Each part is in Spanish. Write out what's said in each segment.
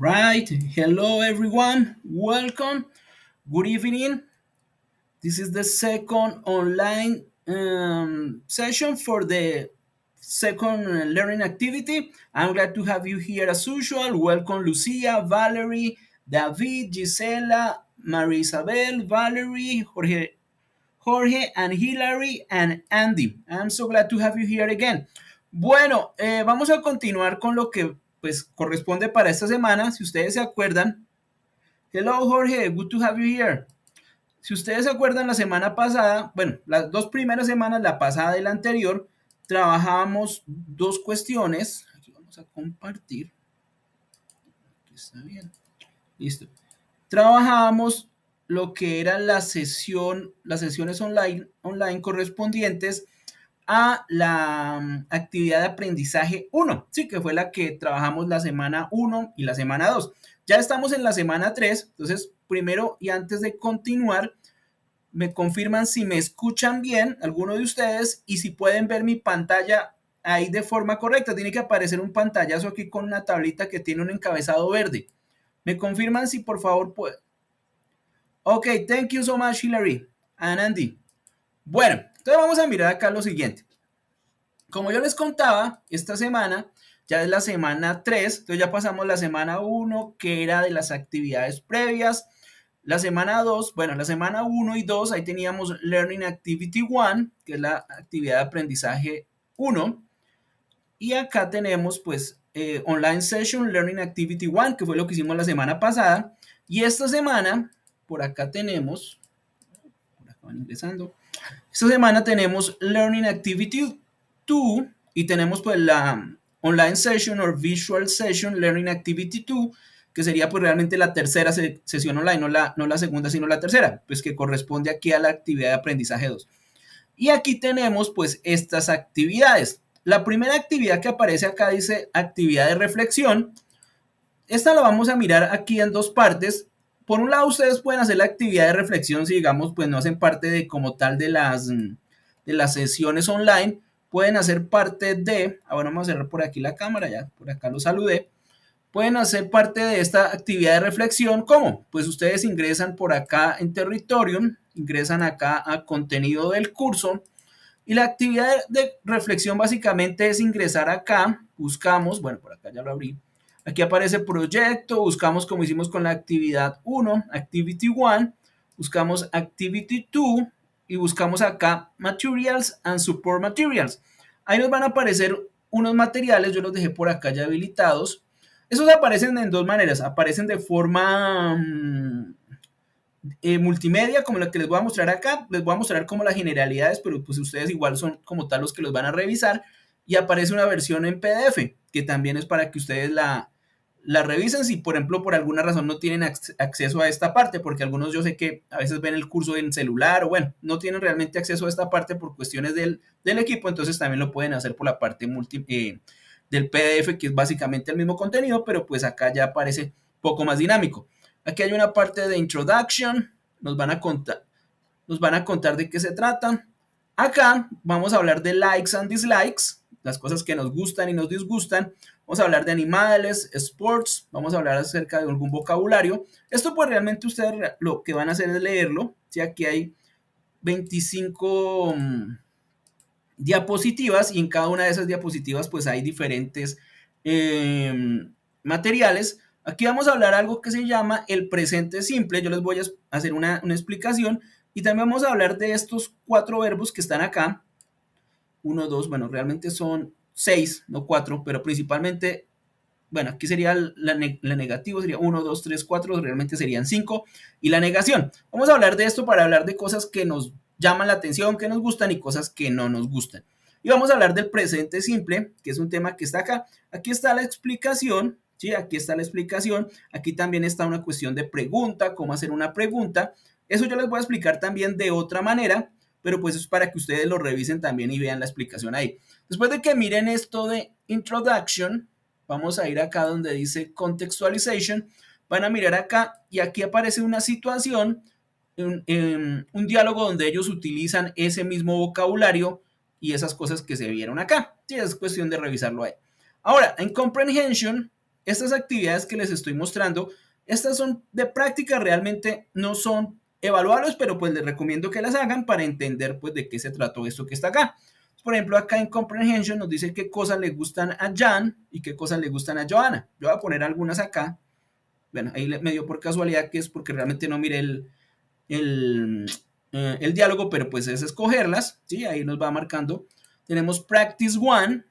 right. Hello, everyone. Welcome. Good evening. This is the second online um, session for the second learning activity. I'm glad to have you here as usual. Welcome, Lucia, Valerie, David, Gisela, Maria Isabel, Valerie, Jorge, Jorge, and Hilary, and Andy. I'm so glad to have you here again. Bueno, eh, vamos a continuar con lo que pues corresponde para esta semana. Si ustedes se acuerdan, hello Jorge, good to have you here. Si ustedes se acuerdan, la semana pasada, bueno, las dos primeras semanas, la pasada y la anterior, trabajábamos dos cuestiones. Aquí vamos a compartir. Aquí está bien. Listo. Trabajábamos lo que era la sesión, las sesiones online, online correspondientes a la mm, actividad de aprendizaje 1, sí, que fue la que trabajamos la semana 1 y la semana 2. Ya estamos en la semana 3, entonces primero y antes de continuar, me confirman si me escuchan bien, alguno de ustedes, y si pueden ver mi pantalla ahí de forma correcta. Tiene que aparecer un pantallazo aquí con una tablita que tiene un encabezado verde. Me confirman si por favor puede. Ok, thank you so much, Hillary and Andy. Bueno, entonces vamos a mirar acá lo siguiente. Como yo les contaba, esta semana ya es la semana 3, entonces ya pasamos la semana 1, que era de las actividades previas. La semana 2, bueno, la semana 1 y 2, ahí teníamos Learning Activity 1, que es la actividad de aprendizaje 1. Y acá tenemos pues eh, Online Session Learning Activity 1, que fue lo que hicimos la semana pasada. Y esta semana, por acá tenemos, por acá van ingresando, esta semana tenemos Learning Activity 2 y tenemos pues la Online Session o Visual Session Learning Activity 2, que sería pues realmente la tercera sesión online, no la, no la segunda, sino la tercera, pues que corresponde aquí a la actividad de aprendizaje 2. Y aquí tenemos pues estas actividades. La primera actividad que aparece acá dice actividad de reflexión. Esta la vamos a mirar aquí en dos partes por un lado, ustedes pueden hacer la actividad de reflexión si, digamos, pues no hacen parte de como tal de las, de las sesiones online. Pueden hacer parte de, ahora vamos a cerrar por aquí la cámara, ya por acá lo saludé. Pueden hacer parte de esta actividad de reflexión. ¿Cómo? Pues ustedes ingresan por acá en Territorium, ingresan acá a contenido del curso. Y la actividad de reflexión básicamente es ingresar acá, buscamos, bueno, por acá ya lo abrí, Aquí aparece proyecto, buscamos como hicimos con la actividad 1, activity 1, buscamos activity 2 y buscamos acá materials and support materials. Ahí nos van a aparecer unos materiales, yo los dejé por acá ya habilitados. Esos aparecen en dos maneras, aparecen de forma mm, eh, multimedia, como la que les voy a mostrar acá, les voy a mostrar como las generalidades, pero pues ustedes igual son como tal los que los van a revisar y aparece una versión en PDF, que también es para que ustedes la, la revisen si, por ejemplo, por alguna razón no tienen acceso a esta parte, porque algunos yo sé que a veces ven el curso en celular o bueno, no tienen realmente acceso a esta parte por cuestiones del, equipo, entonces también lo pueden hacer por la parte multi, eh, del PDF, que es básicamente el mismo contenido, pero pues acá ya aparece poco más dinámico. Aquí hay una parte de introduction, nos van a contar, nos van a contar de qué se trata. Acá vamos a hablar de likes and dislikes, las cosas que nos gustan y nos disgustan. Vamos a hablar de animales, sports, vamos a hablar acerca de algún vocabulario. Esto pues realmente ustedes lo que van a hacer es leerlo. Si aquí hay 25 mm, diapositivas y en cada una de esas diapositivas pues hay diferentes em, materiales. Aquí vamos a hablar algo que se llama el presente simple. Yo les voy a hacer una, una explicación y también vamos a hablar de estos cuatro verbos que están acá 1, 2, bueno, realmente son 6, no 4, pero principalmente, bueno, aquí sería la, negativo, sería 1, 2, 3, 4, realmente serían 5, y la negación. Vamos a hablar de esto para hablar de cosas que nos llaman la atención, que nos gustan y cosas que no nos gustan. Y vamos a hablar del presente simple, que es un tema que está acá. Aquí está la explicación, ¿sí? Aquí está la explicación. Aquí también está una cuestión de pregunta, cómo hacer una pregunta. Eso yo les voy a explicar también de otra manera, pero pues es para que ustedes lo revisen también y vean la explicación ahí. Después de que miren esto de introduction, vamos a ir acá donde dice contextualization, van a mirar acá y aquí aparece una situación, un, em, un diálogo donde ellos utilizan ese mismo vocabulario y esas cosas que se vieron acá. Sí, es cuestión de revisarlo ahí. Ahora, en comprehension, estas actividades que les estoy mostrando, estas son de práctica, realmente no son evaluables, pero pues les recomiendo que las hagan para entender pues de qué se trató esto que está acá. Por ejemplo, acá en Comprehension nos dice qué cosas le gustan a Jan y qué cosas le gustan a Joana. Yo voy a poner algunas acá. Bueno, ahí me dio por casualidad que es porque realmente no miré el, el, eh, el diálogo, pero pues es escogerlas, ¿sí? Ahí nos va marcando. Tenemos Practice One.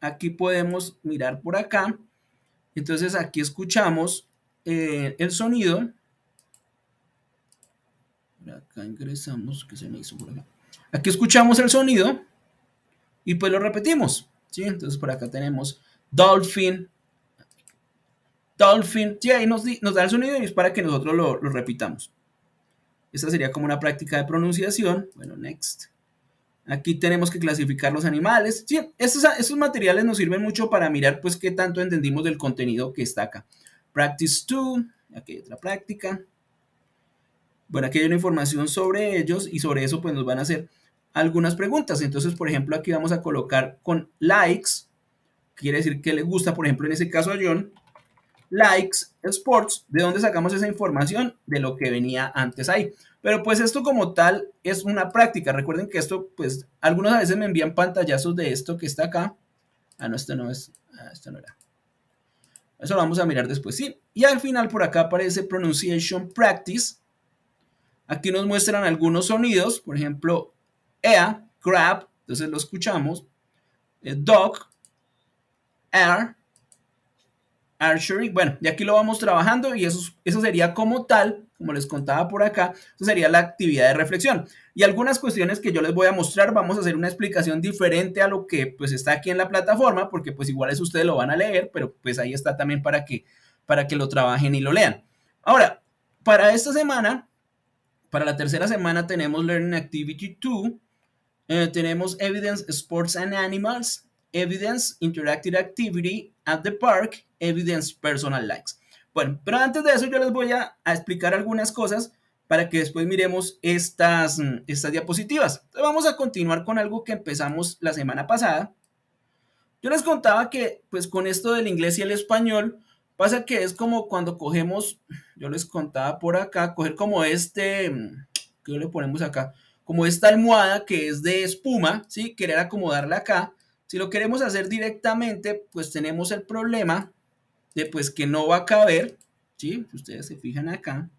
Aquí podemos mirar por acá. Entonces aquí escuchamos eh, el sonido. Acá ingresamos, que se me hizo por acá. Aquí escuchamos el sonido y pues lo repetimos. ¿sí? Entonces por acá tenemos Dolphin. Dolphin. Sí, ahí nos, da el sonido y es para que nosotros lo, lo repitamos. Esta sería como una práctica de pronunciación. Bueno, next. Aquí tenemos que clasificar los animales. Sí, estos, estos, materiales nos sirven mucho para mirar pues qué tanto entendimos del contenido que está acá. Practice 2, aquí hay otra práctica. Bueno, aquí hay una información sobre ellos y sobre eso pues nos van a hacer algunas preguntas. Entonces, por ejemplo, aquí vamos a colocar con likes, quiere decir que le gusta, por ejemplo, en ese caso a John, likes, sports, ¿de dónde sacamos esa información? De lo que venía antes ahí. Pero pues esto como tal es una práctica. Recuerden que esto, pues, algunos a veces me envían pantallazos de esto que está acá. Ah, no, esto no es, ah, esto no era. Eso lo vamos a mirar después, sí. Y al final por acá aparece Pronunciation Practice. Aquí nos muestran algunos sonidos, por ejemplo, EA, grab, entonces lo escuchamos. Eh, dog, air, archery. Bueno, y aquí lo vamos trabajando y eso, eso sería como tal, como les contaba por acá, eso sería la actividad de reflexión. Y algunas cuestiones que yo les voy a mostrar, vamos a hacer una explicación diferente a lo que pues está aquí en la plataforma, porque pues igual es ustedes lo van a leer, pero pues ahí está también para que, para que lo trabajen y lo lean. Ahora, para esta semana, para la tercera semana tenemos Learning Activity 2, eh, tenemos Evidence Sports and Animals, Evidence Interactive Activity at the Park, Evidence Personal Likes. Bueno, pero antes de eso yo les voy a, explicar algunas cosas para que después miremos estas, mm, estas diapositivas. Vamos a continuar con algo que empezamos la semana pasada. Yo les contaba que pues con esto del inglés y el español pasa que es como cuando cogemos, yo les contaba por acá, coger como este, mm, ¿qué le ponemos acá? Como esta almohada que es de espuma, ¿sí? Querer acomodarla acá. Si lo queremos hacer directamente, pues tenemos el problema de pues que no va a caber, ¿sí? Si ustedes se fijan acá.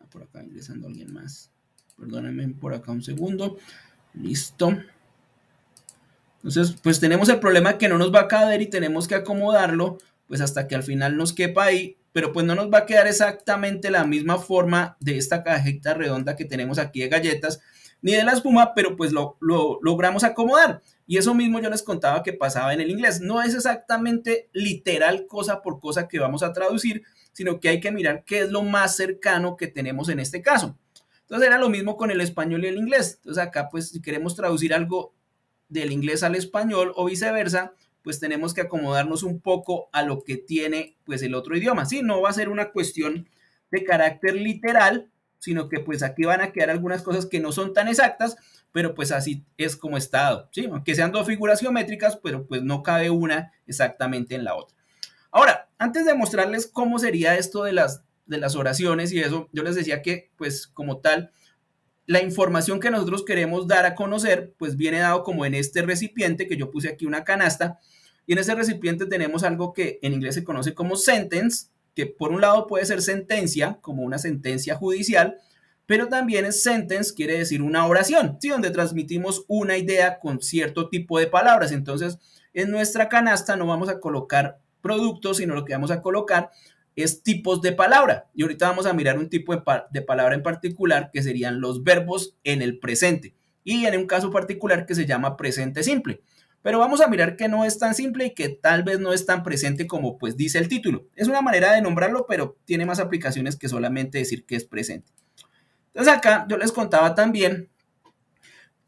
Ah, por acá ingresando alguien más. Perdónenme por acá un segundo. Listo. Entonces, pues tenemos el problema que no nos va a caber y tenemos que acomodarlo, pues hasta que al final nos quepa ahí, pero pues no nos va a quedar exactamente la misma forma de esta cajita redonda que tenemos aquí de galletas, ni de la espuma, pero pues lo, lo logramos acomodar. Y eso mismo yo les contaba que pasaba en el inglés. No es exactamente literal cosa por cosa que vamos a traducir, sino que hay que mirar qué es lo más cercano que tenemos en este caso. Entonces era lo mismo con el español y el inglés. Entonces acá pues si queremos traducir algo del inglés al español o viceversa, pues tenemos que acomodarnos un poco a lo que tiene pues el otro idioma. Sí, no va a ser una cuestión de carácter literal, sino que pues aquí van a quedar algunas cosas que no son tan exactas, pero pues así es como está dado, ¿sí? Aunque sean dos figuras geométricas, pero pues no cabe una exactamente en la otra. Ahora, antes de mostrarles cómo sería esto de las, de las oraciones y eso, yo les decía que pues como tal, la información que nosotros queremos dar a conocer, pues viene dado como en este recipiente que yo puse aquí una canasta, y en ese recipiente tenemos algo que en inglés se conoce como sentence, que por un lado puede ser sentencia, como una sentencia judicial, pero también es sentence, quiere decir una oración, ¿sí? donde transmitimos una idea con cierto tipo de palabras. Entonces, en nuestra canasta no vamos a colocar productos, sino lo que vamos a colocar es tipos de palabra. Y ahorita vamos a mirar un tipo de, palabra en particular que serían los verbos en el presente. Y en un caso particular que se llama presente simple. Pero vamos a mirar que no es tan simple y que tal vez no es tan presente como pues dice el título. Es una manera de nombrarlo, pero tiene más aplicaciones que solamente decir que es presente. Entonces acá yo les contaba también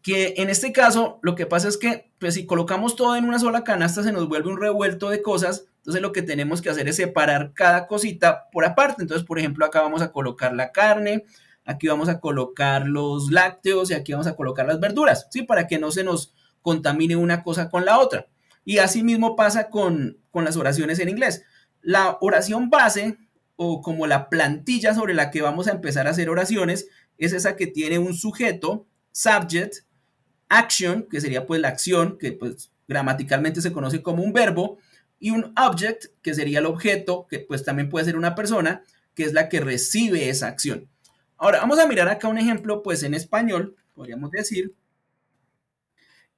que en este caso lo que pasa es que pues si colocamos todo en una sola canasta se nos vuelve un revuelto de cosas. Entonces lo que tenemos que hacer es separar cada cosita por aparte. Entonces, por ejemplo, acá vamos a colocar la carne, aquí vamos a colocar los lácteos y aquí vamos a colocar las verduras, ¿sí? Para que no se nos contamine una cosa con la otra. Y así mismo pasa con, con las oraciones en inglés. La oración base o como la plantilla sobre la que vamos a empezar a hacer oraciones es esa que tiene un sujeto, subject, action, que sería pues la acción, que pues gramaticalmente se conoce como un verbo, y un object, que sería el objeto, que pues también puede ser una persona, que es la que recibe esa acción. Ahora, vamos a mirar acá un ejemplo, pues en español, podríamos decir.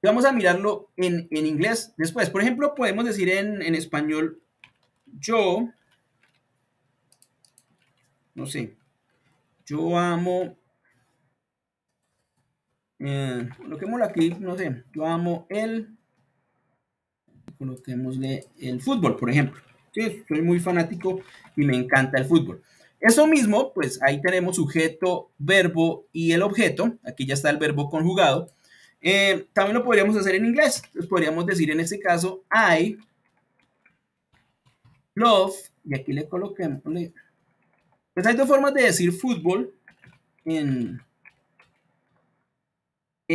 Vamos a mirarlo en, inglés después. Por ejemplo, podemos decir en, español, yo, no sé, yo amo, eh, coloquémoslo aquí, no sé, yo amo el coloquémosle el fútbol, por ejemplo. Sí, soy muy fanático y me encanta el fútbol. Eso mismo, pues ahí tenemos sujeto, verbo y el objeto. Aquí ya está el verbo conjugado. Eh, también lo podríamos hacer en inglés. Entonces podríamos decir en este caso, I love, y aquí le coloquemos, pues hay dos formas de decir fútbol en,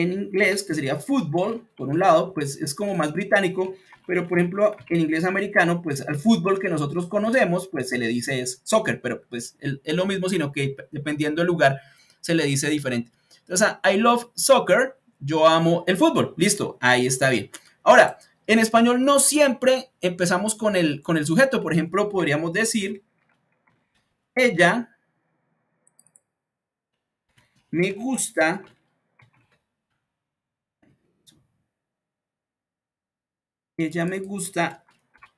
en inglés, que sería fútbol, por un lado, pues es como más británico, pero por ejemplo, en inglés americano, pues al fútbol que nosotros conocemos, pues se le dice es soccer, pero pues es lo mismo, sino que dependiendo del lugar, se le dice diferente. Entonces, I love soccer, yo amo el fútbol, listo, ahí está bien. Ahora, en español no siempre empezamos con el, con el sujeto, por ejemplo, podríamos decir, ella me gusta ella me gusta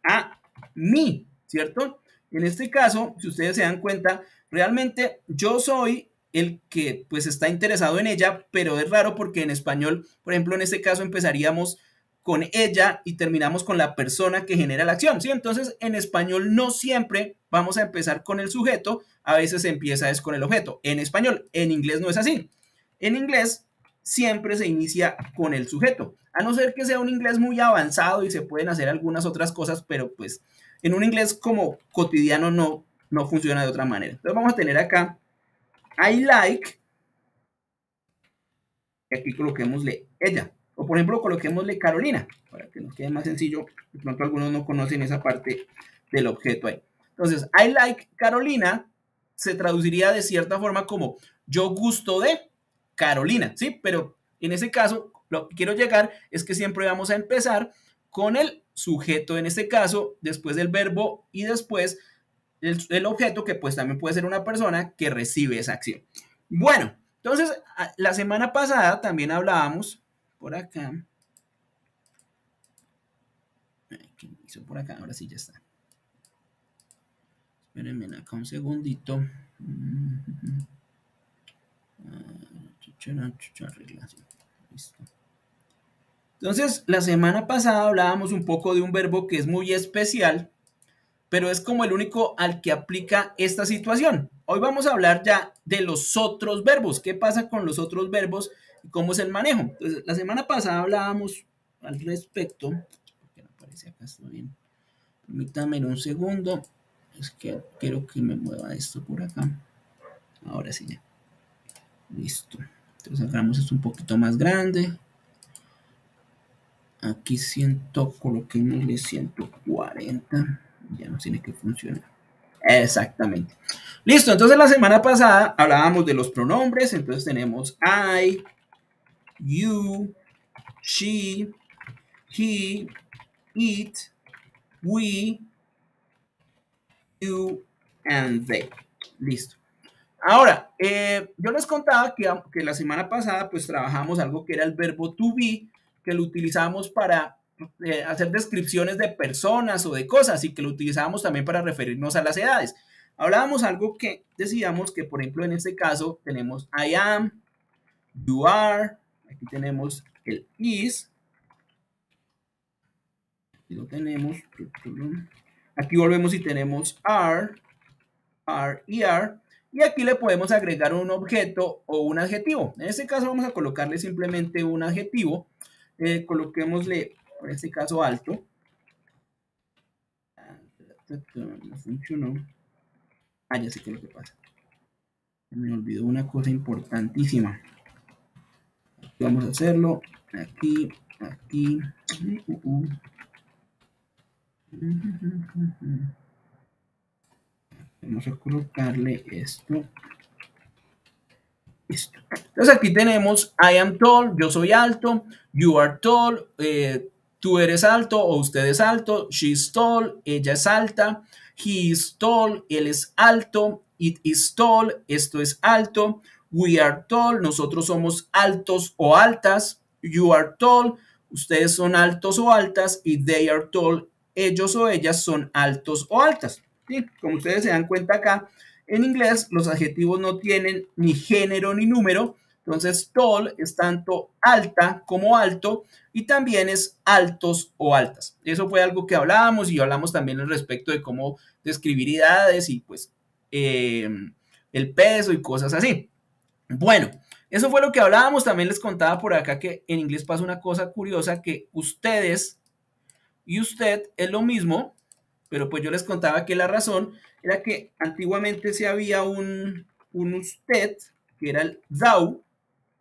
a mí, ¿cierto? En este caso, si ustedes se dan cuenta, realmente yo soy el que pues está interesado en ella, pero es raro porque en español, por ejemplo, en este caso empezaríamos con ella y terminamos con la persona que genera la acción, ¿sí? Entonces, en español no siempre vamos a empezar con el sujeto, a veces empieza es con el objeto. En español, en inglés no es así. En inglés siempre se inicia con el sujeto, a no ser que sea un inglés muy avanzado y se pueden hacer algunas otras cosas, pero pues en un inglés como cotidiano no, no funciona de otra manera. Entonces vamos a tener acá I like, y aquí coloquémosle ella, o por ejemplo coloquémosle Carolina, para que nos quede más sencillo, de pronto algunos no conocen esa parte del objeto ahí. Entonces, I like Carolina se traduciría de cierta forma como yo gusto de, Carolina, ¿sí? Pero en ese caso, lo que quiero llegar es que siempre vamos a empezar con el sujeto en este caso, después del verbo y después el, objeto que pues también puede ser una persona que recibe esa acción. Bueno, entonces la semana pasada también hablábamos por acá. ¿Qué hizo por acá? Ahora sí ya está. Espérenme acá un segundito. Entonces, la semana pasada hablábamos un poco de un verbo que es muy especial, pero es como el único al que aplica esta situación. Hoy vamos a hablar ya de los otros verbos. ¿Qué pasa con los otros verbos y cómo es el manejo? Entonces, la semana pasada hablábamos al respecto. Porque no aparece acá, está bien. Permítame un segundo. Es que quiero que me mueva esto por acá. Ahora sí ya. Listo. Entonces hagamos esto un poquito más grande. Aquí siento, coloquémosle 140. Ya no tiene que funcionar. Exactamente. Listo, entonces la semana pasada hablábamos de los pronombres. Entonces tenemos I, you, she, he, it, we, you, and they. Listo. Ahora, eh, yo les contaba que, que, la semana pasada pues trabajamos algo que era el verbo to be, que lo utilizamos para eh, hacer descripciones de personas o de cosas y que lo utilizábamos también para referirnos a las edades. Hablábamos algo que decíamos que, por ejemplo, en este caso tenemos I am, you are, aquí tenemos el is, aquí lo tenemos, aquí volvemos y tenemos are, are y are, y aquí le podemos agregar un objeto o un adjetivo. En este caso vamos a colocarle simplemente un adjetivo. Eh, coloquémosle, en este caso, alto. No funcionó. Ah, ya sé qué es lo que pasa. Me olvidó una cosa importantísima. vamos a hacerlo. Aquí, aquí. Vamos a colocarle esto. Entonces aquí tenemos I am tall, yo soy alto, you are tall, eh, tú eres alto o usted es alto, she's tall, ella es alta, he is tall, él es alto, it is tall, esto es alto, we are tall, nosotros somos altos o altas, you are tall, ustedes son altos o altas y they are tall, ellos o ellas son altos o altas. Como ustedes se dan cuenta acá, en inglés los adjetivos no tienen ni género ni número, entonces tall es tanto alta como alto y también es altos o altas. Eso fue algo que hablábamos y hablamos también al respecto de cómo describir edades y pues eh, el peso y cosas así. Bueno, eso fue lo que hablábamos. También les contaba por acá que en inglés pasa una cosa curiosa que ustedes y usted es lo mismo, pero pues yo les contaba que la razón era que antiguamente se había un, un usted, que era el thou,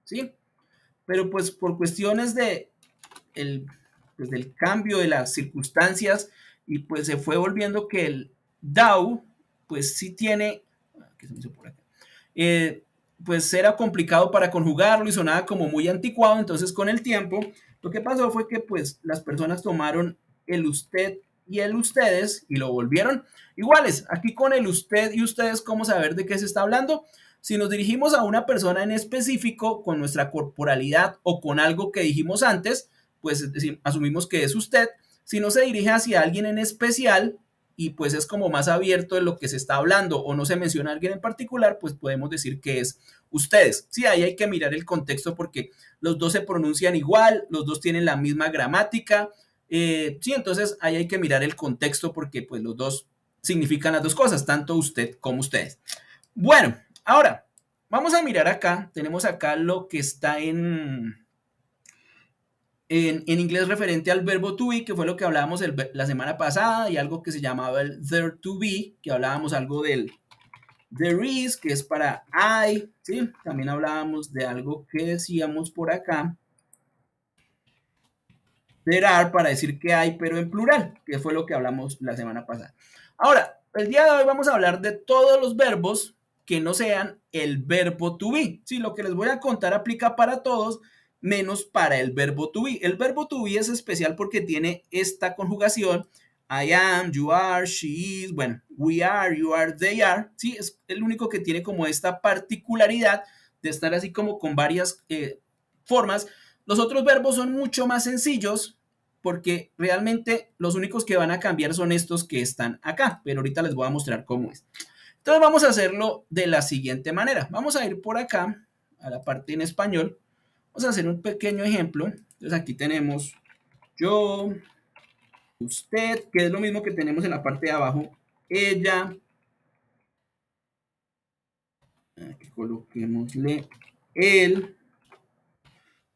¿sí? Pero pues por cuestiones de el, pues, del cambio de las circunstancias y pues se fue volviendo que el thou, pues sí tiene, ah, ¿qué se me hizo por acá? Eh, pues era complicado para conjugarlo y sonaba como muy anticuado, entonces con el tiempo lo que pasó fue que pues las personas tomaron el usted y el ustedes y lo volvieron iguales. Aquí con el usted y ustedes, ¿cómo saber de qué se está hablando? Si nos dirigimos a una persona en específico con nuestra corporalidad o con algo que dijimos antes, pues asumimos que es usted. Si no se dirige hacia alguien en especial y pues es como más abierto de lo que se está hablando o no se menciona a alguien en particular, pues podemos decir que es ustedes. Sí, ahí hay que mirar el contexto porque los dos se pronuncian igual, los dos tienen la misma gramática, eh, sí, entonces ahí hay que mirar el contexto porque pues los dos significan las dos cosas, tanto usted como ustedes. Bueno, ahora vamos a mirar acá, tenemos acá lo que está en, en, inglés referente al verbo to be, que fue lo que hablábamos la semana pasada, y algo que se llamaba el there to be, que hablábamos algo del there is, que es para I, ¿sí? También hablábamos de algo que decíamos por acá, there para decir que hay, pero en plural, que fue lo que hablamos la semana pasada. Ahora, el día de hoy vamos a hablar de todos los verbos que no sean el verbo to be. Sí, lo que les voy a contar aplica para todos, menos para el verbo to be. El verbo to be es especial porque tiene esta conjugación. I am, you are, she is, bueno, we are, you are, they are. Sí, es el único que tiene como esta particularidad de estar así como con varias eh, formas. Los otros verbos son mucho más sencillos, porque realmente los únicos que van a cambiar son estos que están acá, pero ahorita les voy a mostrar cómo es. Entonces vamos a hacerlo de la siguiente manera. Vamos a ir por acá a la parte en español. Vamos a hacer un pequeño ejemplo. Entonces aquí tenemos yo, usted, que es lo mismo que tenemos en la parte de abajo, ella. Aquí coloquémosle él,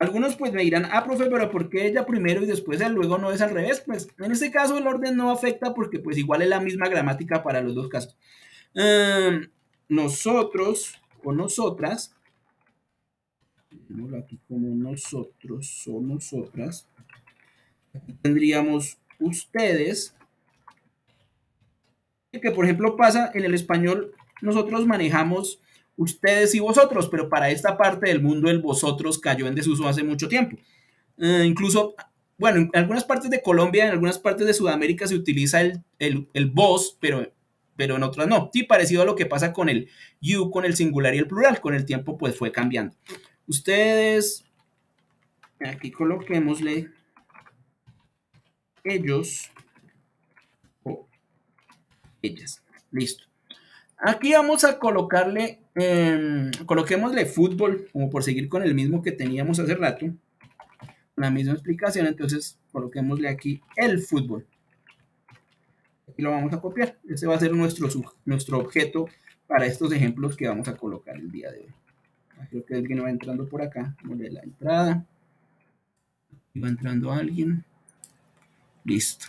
algunos pues me dirán, ah, profe, pero ¿por qué ella primero y después él? Luego no es al revés. Pues en este caso el orden no afecta porque pues igual es la misma gramática para los dos casos. Em, nosotros o nosotras, aquí como nosotros o nosotras, tendríamos ustedes, que por ejemplo pasa en el español, nosotros manejamos ustedes y vosotros, pero para esta parte del mundo el vosotros cayó en desuso hace mucho tiempo. Eh, incluso, bueno, en algunas partes de Colombia, en algunas partes de Sudamérica se utiliza el, el, vos, pero, pero en otras no. Sí, parecido a lo que pasa con el you, con el singular y el plural. Con el tiempo pues fue cambiando. Ustedes, aquí coloquémosle ellos o ellas. Listo. Aquí vamos a colocarle eh, coloquémosle fútbol, como por seguir con el mismo que teníamos hace rato. La misma explicación, entonces coloquémosle aquí el fútbol. Y lo vamos a copiar. Ese va a ser nuestro, nuestro objeto para estos ejemplos que vamos a colocar el día de hoy. Ah, creo que alguien va entrando por acá. de la entrada. Va entrando alguien. Listo.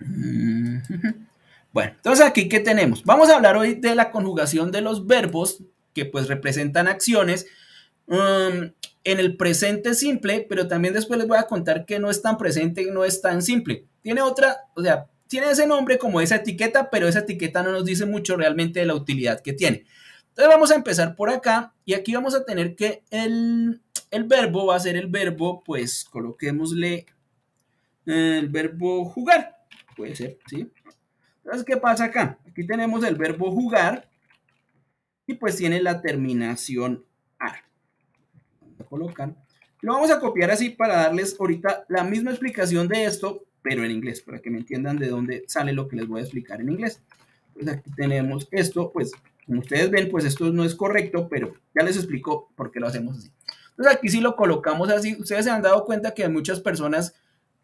Mm, bueno, entonces aquí, ¿qué tenemos? Vamos a hablar hoy de la conjugación de los verbos que pues representan acciones um, en el presente simple, pero también después les voy a contar que no es tan presente y no es tan simple. tiene otra, o sea, tiene ese nombre como esa etiqueta, pero esa etiqueta no nos dice mucho realmente de la utilidad que tiene. Entonces vamos a empezar por acá y aquí vamos a tener que el, el verbo va a ser el verbo, pues coloquémosle el verbo jugar, puede ser, ¿sí? Entonces, ¿qué pasa acá? Aquí tenemos el verbo jugar y pues tiene la terminación AR. A colocar. Lo vamos a copiar así para darles ahorita la misma explicación de esto, pero en inglés, para que me entiendan de dónde sale lo que les voy a explicar en inglés. Entonces aquí tenemos esto, pues como ustedes ven, pues esto no es correcto, pero ya les explico por qué lo hacemos así. Entonces aquí si lo colocamos así, ustedes se han dado cuenta que muchas personas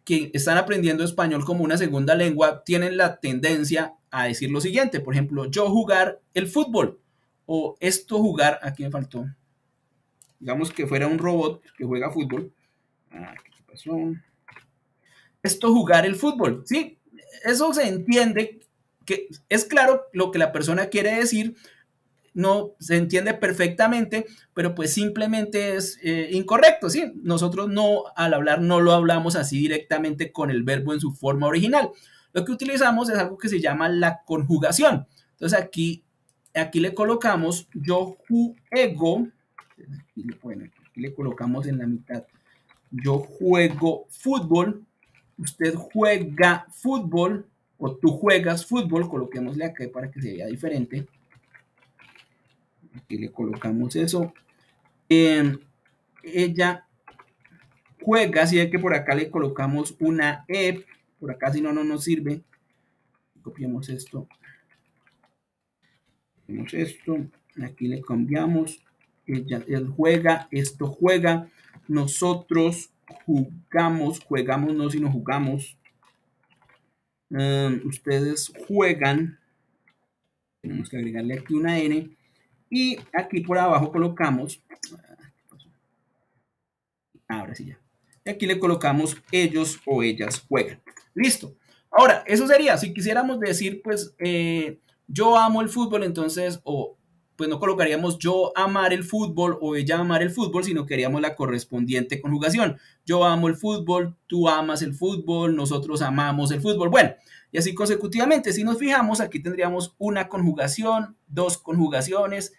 que están aprendiendo español como una segunda lengua tienen la tendencia a decir lo siguiente, por ejemplo, yo jugar el fútbol o esto jugar, aquí me faltó, digamos que fuera un robot que juega fútbol. Ah. Esto jugar el fútbol, ¿sí? Eso se entiende que es claro lo que la persona quiere decir, no se entiende perfectamente, pero pues simplemente es eh, incorrecto, ¿sí? Nosotros no, al hablar, no lo hablamos así directamente con el verbo en su forma original. Lo que utilizamos es algo que se llama la conjugación. Entonces aquí, aquí le colocamos yo juego, bueno, aquí le colocamos en la mitad, yo juego fútbol, usted juega fútbol, o tú juegas fútbol, coloquémosle acá para que se vea diferente. Aquí le colocamos eso. Em, ella juega, así es que por acá le colocamos una E, por acá si no, no nos sirve. Copiamos esto. Copiamos esto, aquí le cambiamos. Ella, él juega, esto juega. Nosotros jugamos, jugamos no, sino jugamos. Em, ustedes juegan. Tenemos que agregarle aquí una N. Y aquí por abajo colocamos. Ahora sí ya. Y aquí le colocamos ellos o ellas juegan. Listo. Ahora, eso sería, si quisiéramos decir, pues, eh, yo amo el fútbol, entonces, o pues no colocaríamos yo amar el fútbol o ella amar el fútbol, sino queríamos la correspondiente conjugación. Yo amo el fútbol, tú amas el fútbol, nosotros amamos el fútbol. Bueno, y así consecutivamente. Si nos fijamos, aquí tendríamos una conjugación, dos conjugaciones,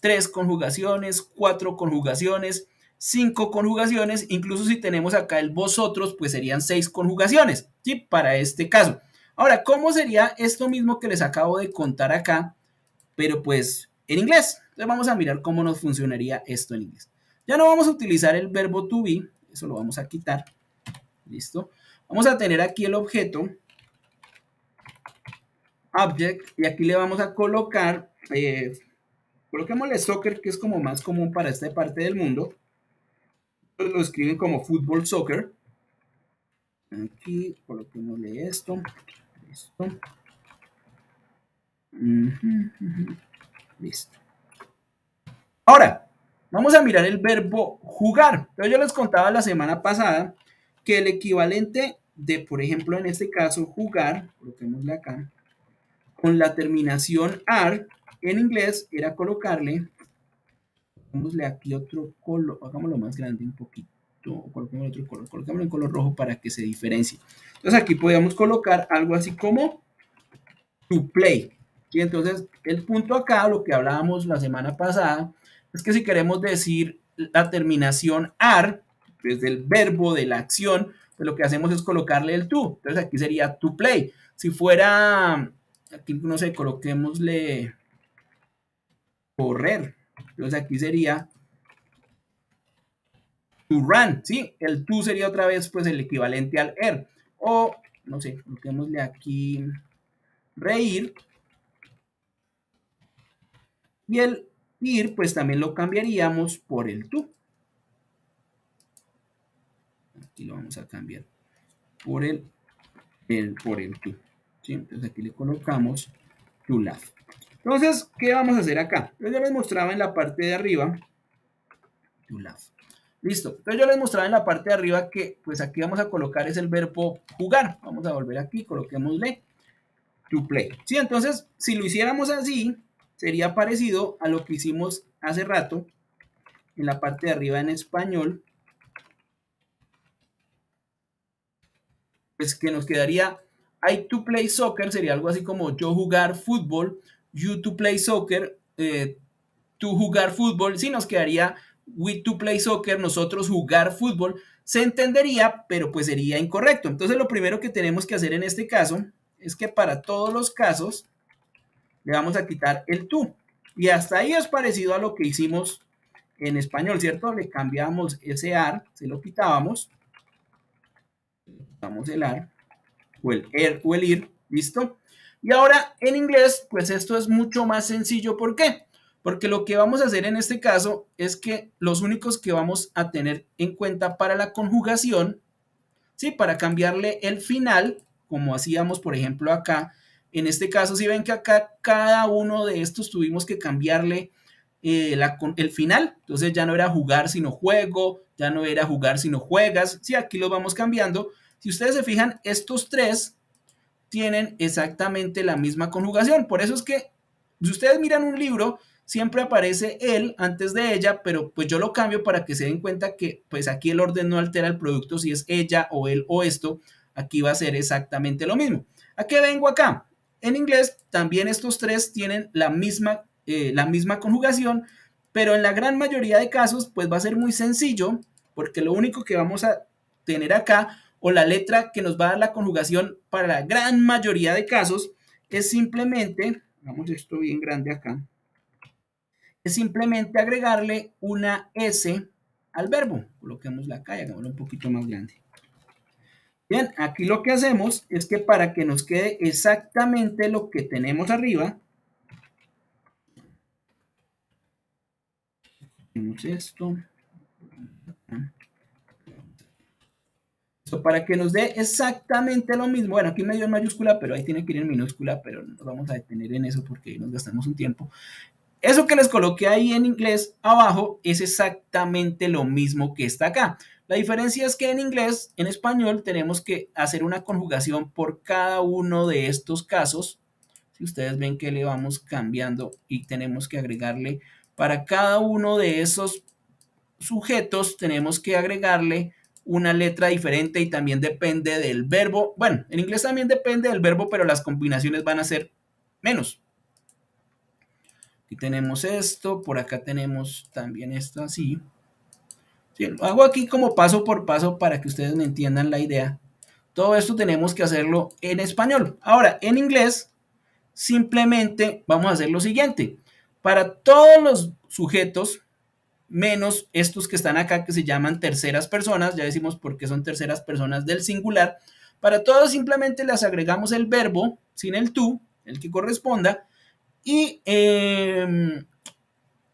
tres conjugaciones, cuatro conjugaciones, cinco conjugaciones. Incluso si tenemos acá el vosotros, pues serían seis conjugaciones, ¿sí? Para este caso. Ahora, ¿cómo sería esto mismo que les acabo de contar acá? Pero pues en inglés. Entonces vamos a mirar cómo nos funcionaría esto en inglés. Ya no vamos a utilizar el verbo to be, eso lo vamos a quitar. Listo. Vamos a tener aquí el objeto, object, y aquí le vamos a colocar, eh, coloquémosle soccer, que es como más común para esta parte del mundo. Lo escriben como fútbol soccer. Aquí coloquémosle esto. Listo. Listo. Ahora, vamos a mirar el verbo jugar. Yo les contaba la semana pasada que el equivalente de, por ejemplo, en este caso, jugar, coloquémosle acá, con la terminación AR en inglés era colocarle, pongámosle aquí otro color, hagámoslo más grande un poquito, coloquémosle otro color, coloquémoslo en color rojo para que se diferencie. Entonces aquí podemos colocar algo así como to play. Y entonces, el punto acá, lo que hablábamos la semana pasada, es que si queremos decir la terminación AR, desde el verbo de la acción, pues lo que hacemos es colocarle el to. Entonces aquí sería to play. Si fuera, aquí no sé, coloquémosle correr. Entonces aquí sería to run, ¿sí? El to sería otra vez pues el equivalente al er. O, no sé, coloquémosle aquí reír. Y el ir, pues también lo cambiaríamos por el tú. Aquí lo vamos a cambiar por el, el por el tú. Entonces aquí le colocamos to laugh. Entonces, ¿qué vamos a hacer acá? Yo les mostraba en la parte de arriba. Listo. Entonces yo les mostraba en la parte de arriba que pues aquí vamos a colocar es el verbo jugar. Vamos a volver aquí, coloquémosle to play. Sí, entonces si lo hiciéramos así, sería parecido a lo que hicimos hace rato en la parte de arriba en español. pues que nos quedaría I to play soccer, sería algo así como yo jugar fútbol, you to play soccer, eh, tú jugar fútbol, sí nos quedaría we to play soccer, nosotros jugar fútbol, se entendería, pero pues sería incorrecto. Entonces lo primero que tenemos que hacer en este caso es que para todos los casos le vamos a quitar el tú. Y hasta ahí es parecido a lo que hicimos en español, ¿cierto? Le cambiamos ese ar, se lo quitábamos. Quitamos el ar o el er o el ir, ¿listo? Y ahora en inglés, pues esto es mucho más sencillo. ¿Por qué? Porque lo que vamos a hacer en este caso es que los únicos que vamos a tener en cuenta para la conjugación, ¿sí? Para cambiarle el final, como hacíamos por ejemplo acá, en este caso, si ven que acá cada uno de estos tuvimos que cambiarle eh, el final, entonces ya no era jugar sino juego, ya no era jugar sino juegas, sí, aquí lo vamos cambiando. Si ustedes se fijan, estos tres tienen exactamente la misma conjugación, por eso es que si ustedes miran un libro, siempre aparece él antes de ella, pero pues yo lo cambio para que se den cuenta que pues aquí el orden no altera el producto, si es ella o él o esto, aquí va a ser exactamente lo mismo. ¿A qué vengo acá? En inglés también estos tres tienen la misma, eh, la misma conjugación, pero en la gran mayoría de casos pues va a ser muy sencillo porque lo único que vamos a tener acá o la letra que nos va a dar la conjugación para la gran mayoría de casos es simplemente, vamos esto bien grande acá, es simplemente agregarle una S al verbo. Coloquémosla acá y hagámoslo un poquito más grande. Bien, aquí lo que hacemos es que para que nos quede exactamente lo que tenemos arriba, tenemos esto. Para que nos dé exactamente lo mismo. Bueno, aquí medio en mayúscula, pero ahí tiene que ir en minúscula, pero no nos vamos a detener en eso porque nos gastamos un tiempo. Eso que les coloqué ahí en inglés abajo es exactamente lo mismo que está acá. La diferencia es que en inglés, en español, tenemos que hacer una conjugación por cada uno de estos casos. Si ustedes ven que le vamos cambiando y tenemos que agregarle para cada uno de esos sujetos, tenemos que agregarle una letra diferente y también depende del verbo. Bueno, en inglés también depende del verbo, pero las combinaciones van a ser menos. Aquí tenemos esto, por acá tenemos también esto así. lo hago aquí como paso por paso para que ustedes me entiendan la idea. Todo esto tenemos que hacerlo en español. Ahora, en inglés, simplemente vamos a hacer lo siguiente. Para todos los sujetos, menos estos que están acá que se llaman terceras personas, ya decimos por qué son terceras personas del singular, para todos simplemente les agregamos el verbo sin el tú, el que corresponda, y em,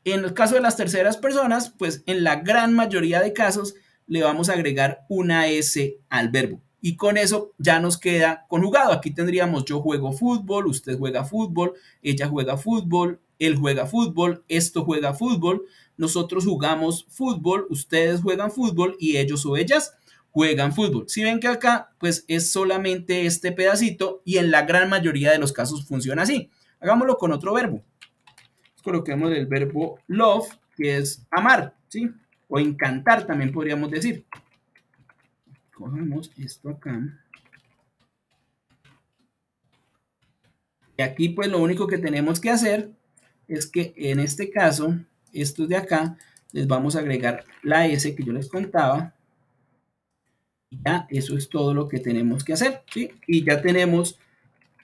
en el caso de las terceras personas, pues en la gran mayoría de casos le vamos a agregar una S al verbo. Y con eso ya nos queda conjugado. Aquí tendríamos yo juego fútbol, usted juega fútbol, ella juega fútbol, él juega fútbol, esto juega fútbol, nosotros jugamos fútbol, ustedes juegan fútbol y ellos o ellas juegan fútbol. Si ven que acá pues es solamente este pedacito y en la gran mayoría de los casos funciona así. Hagámoslo con otro verbo. Coloquemos el verbo love, que es amar, ¿sí? O encantar también podríamos decir. Cogemos esto acá. Y aquí pues lo único que tenemos que hacer es que en este caso, estos de acá, les vamos a agregar la S que yo les contaba. Y ya, eso es todo lo que tenemos que hacer. Y ya tenemos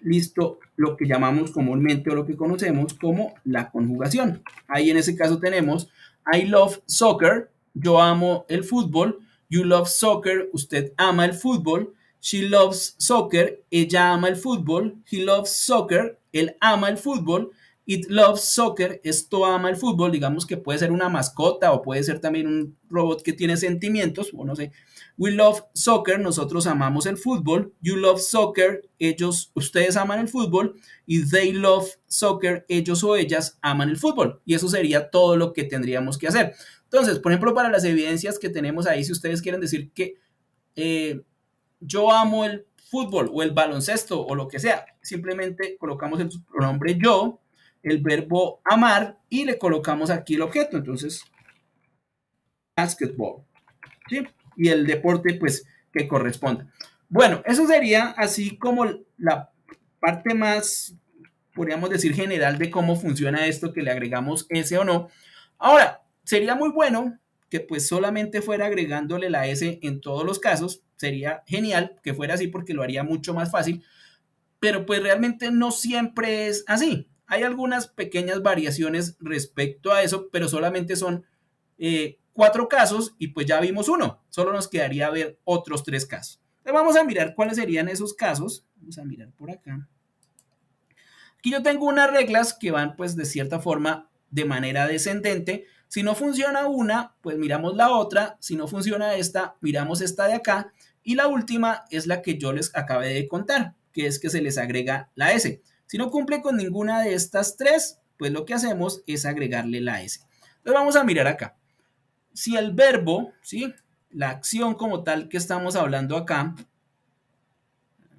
listo lo que llamamos comúnmente o lo que conocemos como la conjugación. Ahí en ese caso tenemos I love soccer, yo amo el fútbol, you love soccer, usted ama el fútbol, she loves soccer, ella ama el fútbol, he loves soccer, él ama el fútbol, it loves soccer, esto ama el fútbol, digamos que puede ser una mascota o puede ser también un robot que tiene sentimientos, o no sé, We love soccer, nosotros amamos el fútbol. You love soccer, ellos, ustedes aman el fútbol. Y they love soccer, ellos o ellas aman el fútbol. Y eso sería todo lo que tendríamos que hacer. Entonces, por ejemplo, para las evidencias que tenemos ahí, si ustedes quieren decir que eh, yo amo el fútbol o el baloncesto o lo que sea, simplemente colocamos el pronombre yo, el verbo amar y le colocamos aquí el objeto. Entonces, basketball. ¿Sí? y el deporte pues que corresponda. Bueno, eso sería así como la parte más, podríamos decir, general de cómo funciona esto, que le agregamos S o no. Ahora, sería muy bueno que pues solamente fuera agregándole la S en todos los casos. Sería genial que fuera así porque lo haría mucho más fácil. Pero pues realmente no siempre es así. Hay algunas pequeñas variaciones respecto a eso, pero solamente son eh, cuatro casos y pues ya vimos uno. Solo nos quedaría ver otros tres casos. Vamos a mirar cuáles serían esos casos. Vamos a mirar por acá. Aquí yo tengo unas reglas que van pues de cierta forma de manera descendente si no funciona una, pues miramos la otra. Si no funciona esta, miramos esta de acá. Y la última es la que yo les acabé de contar, que es que se les agrega la S. Si no cumple con ninguna de estas tres, pues lo que hacemos es agregarle la S. Entonces vamos a mirar acá. Si el verbo, ¿sí? la acción como tal que estamos hablando acá,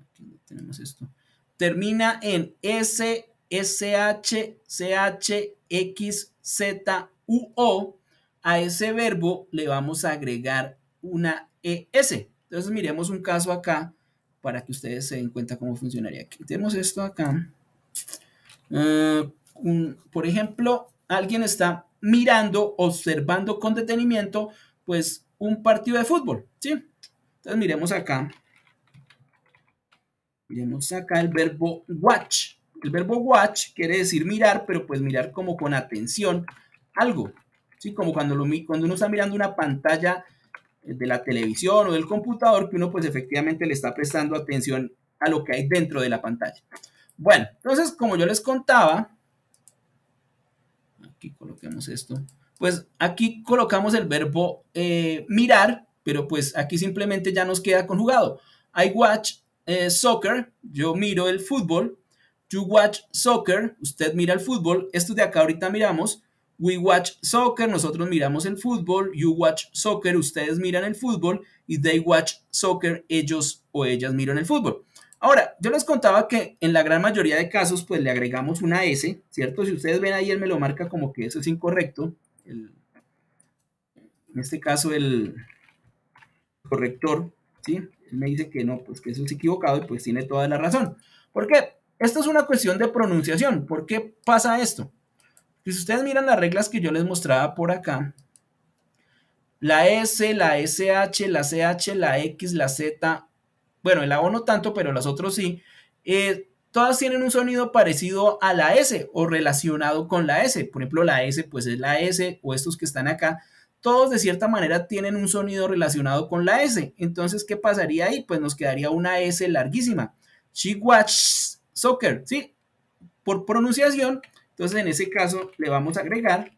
aquí tenemos esto, termina en S, SH, CH, X, Z, o a ese verbo le vamos a agregar una ES. Entonces miremos un caso acá para que ustedes se den cuenta cómo funcionaría. Aquí tenemos esto acá. Ah, por ejemplo, alguien está mirando, observando con detenimiento, pues un partido de fútbol, ¿sí? Entonces miremos acá. Miremos acá el verbo watch. El verbo watch quiere decir mirar, pero pues mirar como con atención algo, ¿sí? Como cuando, lo, uno está mirando una pantalla eh, de la televisión o del computador, que uno pues efectivamente le está prestando atención a lo que hay dentro de la pantalla. Bueno, entonces, como yo les contaba, aquí coloquemos esto, pues aquí colocamos el verbo eh, mirar, pero pues aquí simplemente ya nos queda conjugado. I watch eh, soccer, yo miro el fútbol. You watch soccer, usted mira el fútbol. Esto de acá ahorita miramos. We watch soccer, nosotros miramos el fútbol, you watch soccer, ustedes miran el fútbol y they watch soccer, ellos o ellas miran el fútbol. Ahora, yo les contaba que en la gran mayoría de casos, pues le agregamos una S, ¿cierto? Si ustedes ven ahí, él me lo marca como que eso es incorrecto. en este caso, el corrector, ¿sí? Él me dice que no, pues que eso es equivocado y pues tiene toda la razón. ¿Por qué? Esto es una cuestión de pronunciación. ¿Por qué pasa esto? Si ustedes miran las reglas que yo les mostraba por acá, la S, la SH, la CH, la X, la Z, bueno, el A no tanto, pero los otros sí, eh, todas tienen un sonido parecido a la S o relacionado con la S. Por ejemplo, la S, pues es la S o estos que están acá, todos de cierta manera tienen un sonido relacionado con la S. Entonces, ¿qué pasaría ahí? Pues nos quedaría una S larguísima. She watches soccer, ¿sí? Por pronunciación, entonces, en ese caso, le vamos a agregar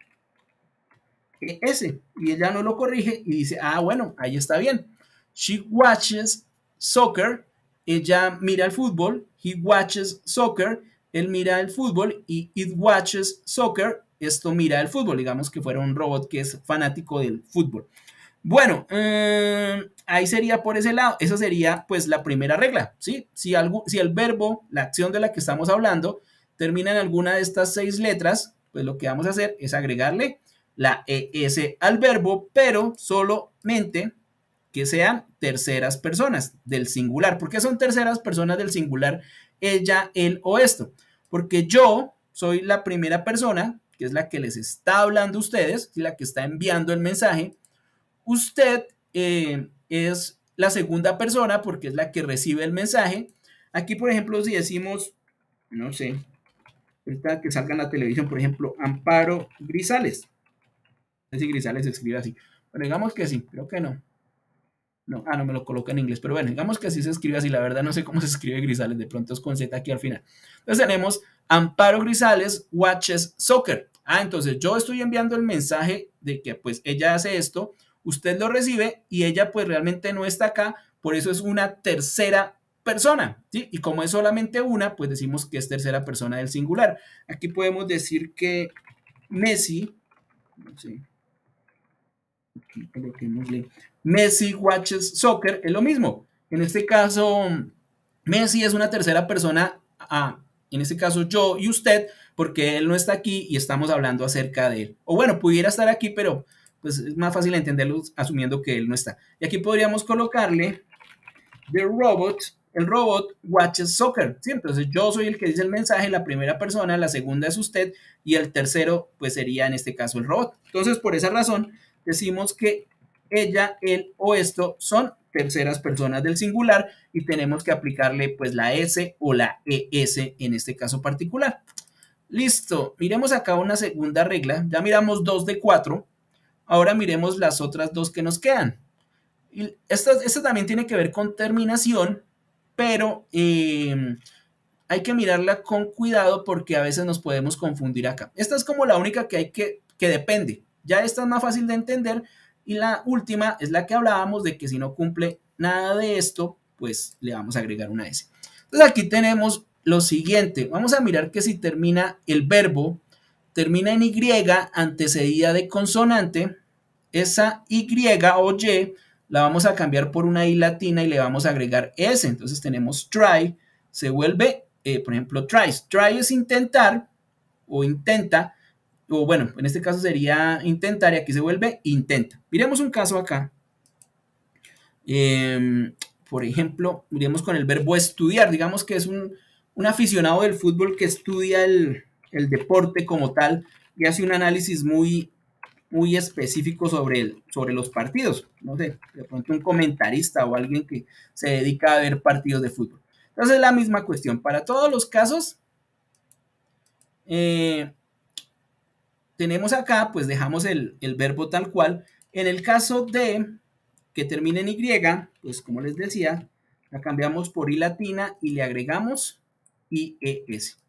ese. Y ella no lo corrige y dice, ah, bueno, ahí está bien. She watches soccer. Ella mira el fútbol. He watches soccer. Él mira el fútbol. Y it watches soccer. Esto mira el fútbol. Digamos que fuera un robot que es fanático del fútbol. Bueno, eh, ahí sería por ese lado. Esa sería pues la primera regla, ¿sí? Si, algo, si el verbo, la acción de la que estamos hablando, termina en alguna de estas seis letras, pues lo que vamos a hacer es agregarle la ES al verbo, pero solamente que sean terceras personas del singular. ¿Por qué son terceras personas del singular? Ella, él o esto. Porque yo soy la primera persona, que es la que les está hablando a ustedes, la que está enviando el mensaje. Usted eh, es la segunda persona porque es la que recibe el mensaje. Aquí, por ejemplo, si decimos, no sé, ahorita que salga en la televisión, por ejemplo, Amparo Grisales. No sé si Grisales se escribe así. Pero digamos que sí, creo que no. No, ah, no me lo coloca en inglés, pero bueno, digamos que así se escribe así. La verdad no sé cómo se escribe Grisales, de pronto es con Z aquí al final. Entonces tenemos Amparo Grisales watches soccer. Ah, entonces yo estoy enviando el mensaje de que pues ella hace esto, usted lo recibe y ella pues realmente no está acá, por eso es una tercera persona, ¿sí? Y como es solamente una, pues decimos que es tercera persona del singular. Aquí podemos decir que Messi, Messi watches soccer, es lo mismo. En este caso, Messi es una tercera persona, a, en este caso yo y usted, porque él no está aquí y estamos hablando acerca de él. O bueno, pudiera estar aquí, pero pues es más fácil entenderlo asumiendo que él no está. Y aquí podríamos colocarle the robot, el robot watches soccer. ¿sí? Entonces yo soy el que dice el mensaje, la primera persona, la segunda es usted y el tercero pues sería en este caso el robot. Entonces por esa razón decimos que ella, él o esto son terceras personas del singular y tenemos que aplicarle pues la S o la ES en este caso particular. Listo, miremos acá una segunda regla, ya miramos dos de cuatro, ahora miremos las otras dos que nos quedan. Y esta, también tiene que ver con terminación, pero em, hay que mirarla con cuidado porque a veces nos podemos confundir acá. Esta es como la única que hay que, que depende. Ya esta es más fácil de entender y la última es la que hablábamos de que si no cumple nada de esto, pues le vamos a agregar una S. Entonces aquí tenemos lo siguiente. Vamos a mirar que si termina el verbo, termina en Y antecedida de consonante, esa Y o Y la vamos a cambiar por una I latina y le vamos a agregar S. Entonces tenemos try, se vuelve, eh, por ejemplo, tries. Try es intentar o intenta, o bueno, en este caso sería intentar y aquí se vuelve intenta. Miremos un caso acá. Em, por ejemplo, miremos con el verbo estudiar. Digamos que es un, un aficionado del fútbol que estudia el, deporte como tal y hace un análisis muy, muy específico sobre, el, sobre los partidos. No sé, de pronto un comentarista o alguien que se dedica a ver partidos de fútbol. Entonces es la misma cuestión. Para todos los casos, eh, tenemos acá, pues dejamos el, el, verbo tal cual. En el caso de que termine en Y, pues como les decía, la cambiamos por I latina y le agregamos IES.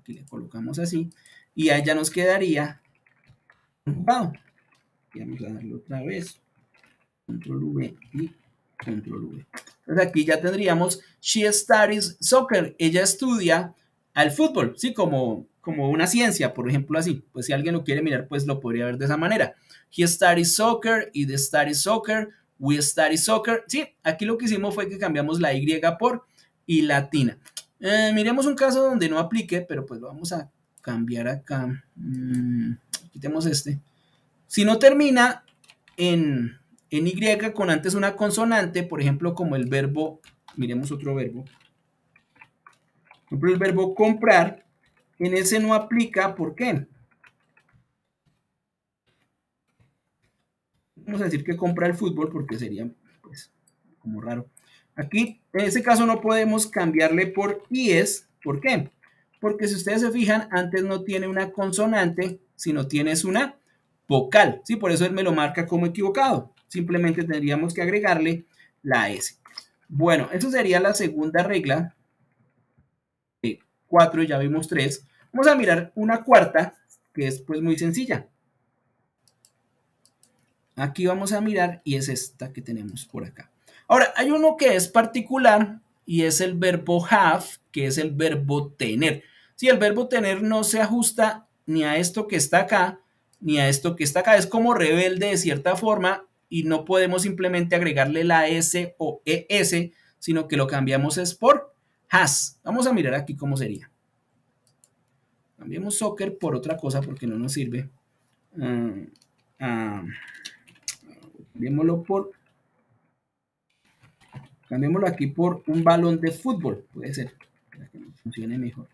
Aquí le colocamos así. Y ya nos quedaría Vamos a darle otra vez. Control V y Control V. Entonces aquí ya tendríamos She studies soccer. Ella estudia al fútbol, ¿sí? Como, como una ciencia, por ejemplo, así. Pues si alguien lo quiere mirar, pues lo podría ver de esa manera. He studies soccer y the studies soccer. We study soccer. Sí, aquí lo que hicimos fue que cambiamos la Y por I latina. Eh, miremos un caso donde no aplique, pero pues lo vamos a cambiar acá. Mm, quitemos este. Si no termina en, en Y con antes una consonante, por ejemplo, como el verbo, miremos otro verbo. Por ejemplo, el verbo comprar, en ese no aplica, ¿por qué? Vamos a decir que compra el fútbol porque sería, pues, como raro. Aquí, en ese caso, no podemos cambiarle por IES. ¿Por qué? Porque si ustedes se fijan, antes no tiene una consonante, sino tienes una vocal. ¿sí? Por eso él me lo marca como equivocado. Simplemente tendríamos que agregarle la S. Bueno, eso sería la segunda regla. De cuatro, ya vimos tres. Vamos a mirar una cuarta, que es pues muy sencilla. Aquí vamos a mirar y es esta que tenemos por acá. Ahora, hay uno que es particular y es el verbo have, que es el verbo tener. Si el verbo tener no se ajusta ni a esto que está acá, ni a esto que está acá, es como rebelde de cierta forma y no podemos simplemente agregarle la S o ES, sino que lo cambiamos es por has. Vamos a mirar aquí cómo sería. Cambiemos soccer por otra cosa porque no nos sirve. Uh, cambiémoslo por Cambiémoslo aquí por un balón de fútbol. Puede ser. Para que nos funcione mejor.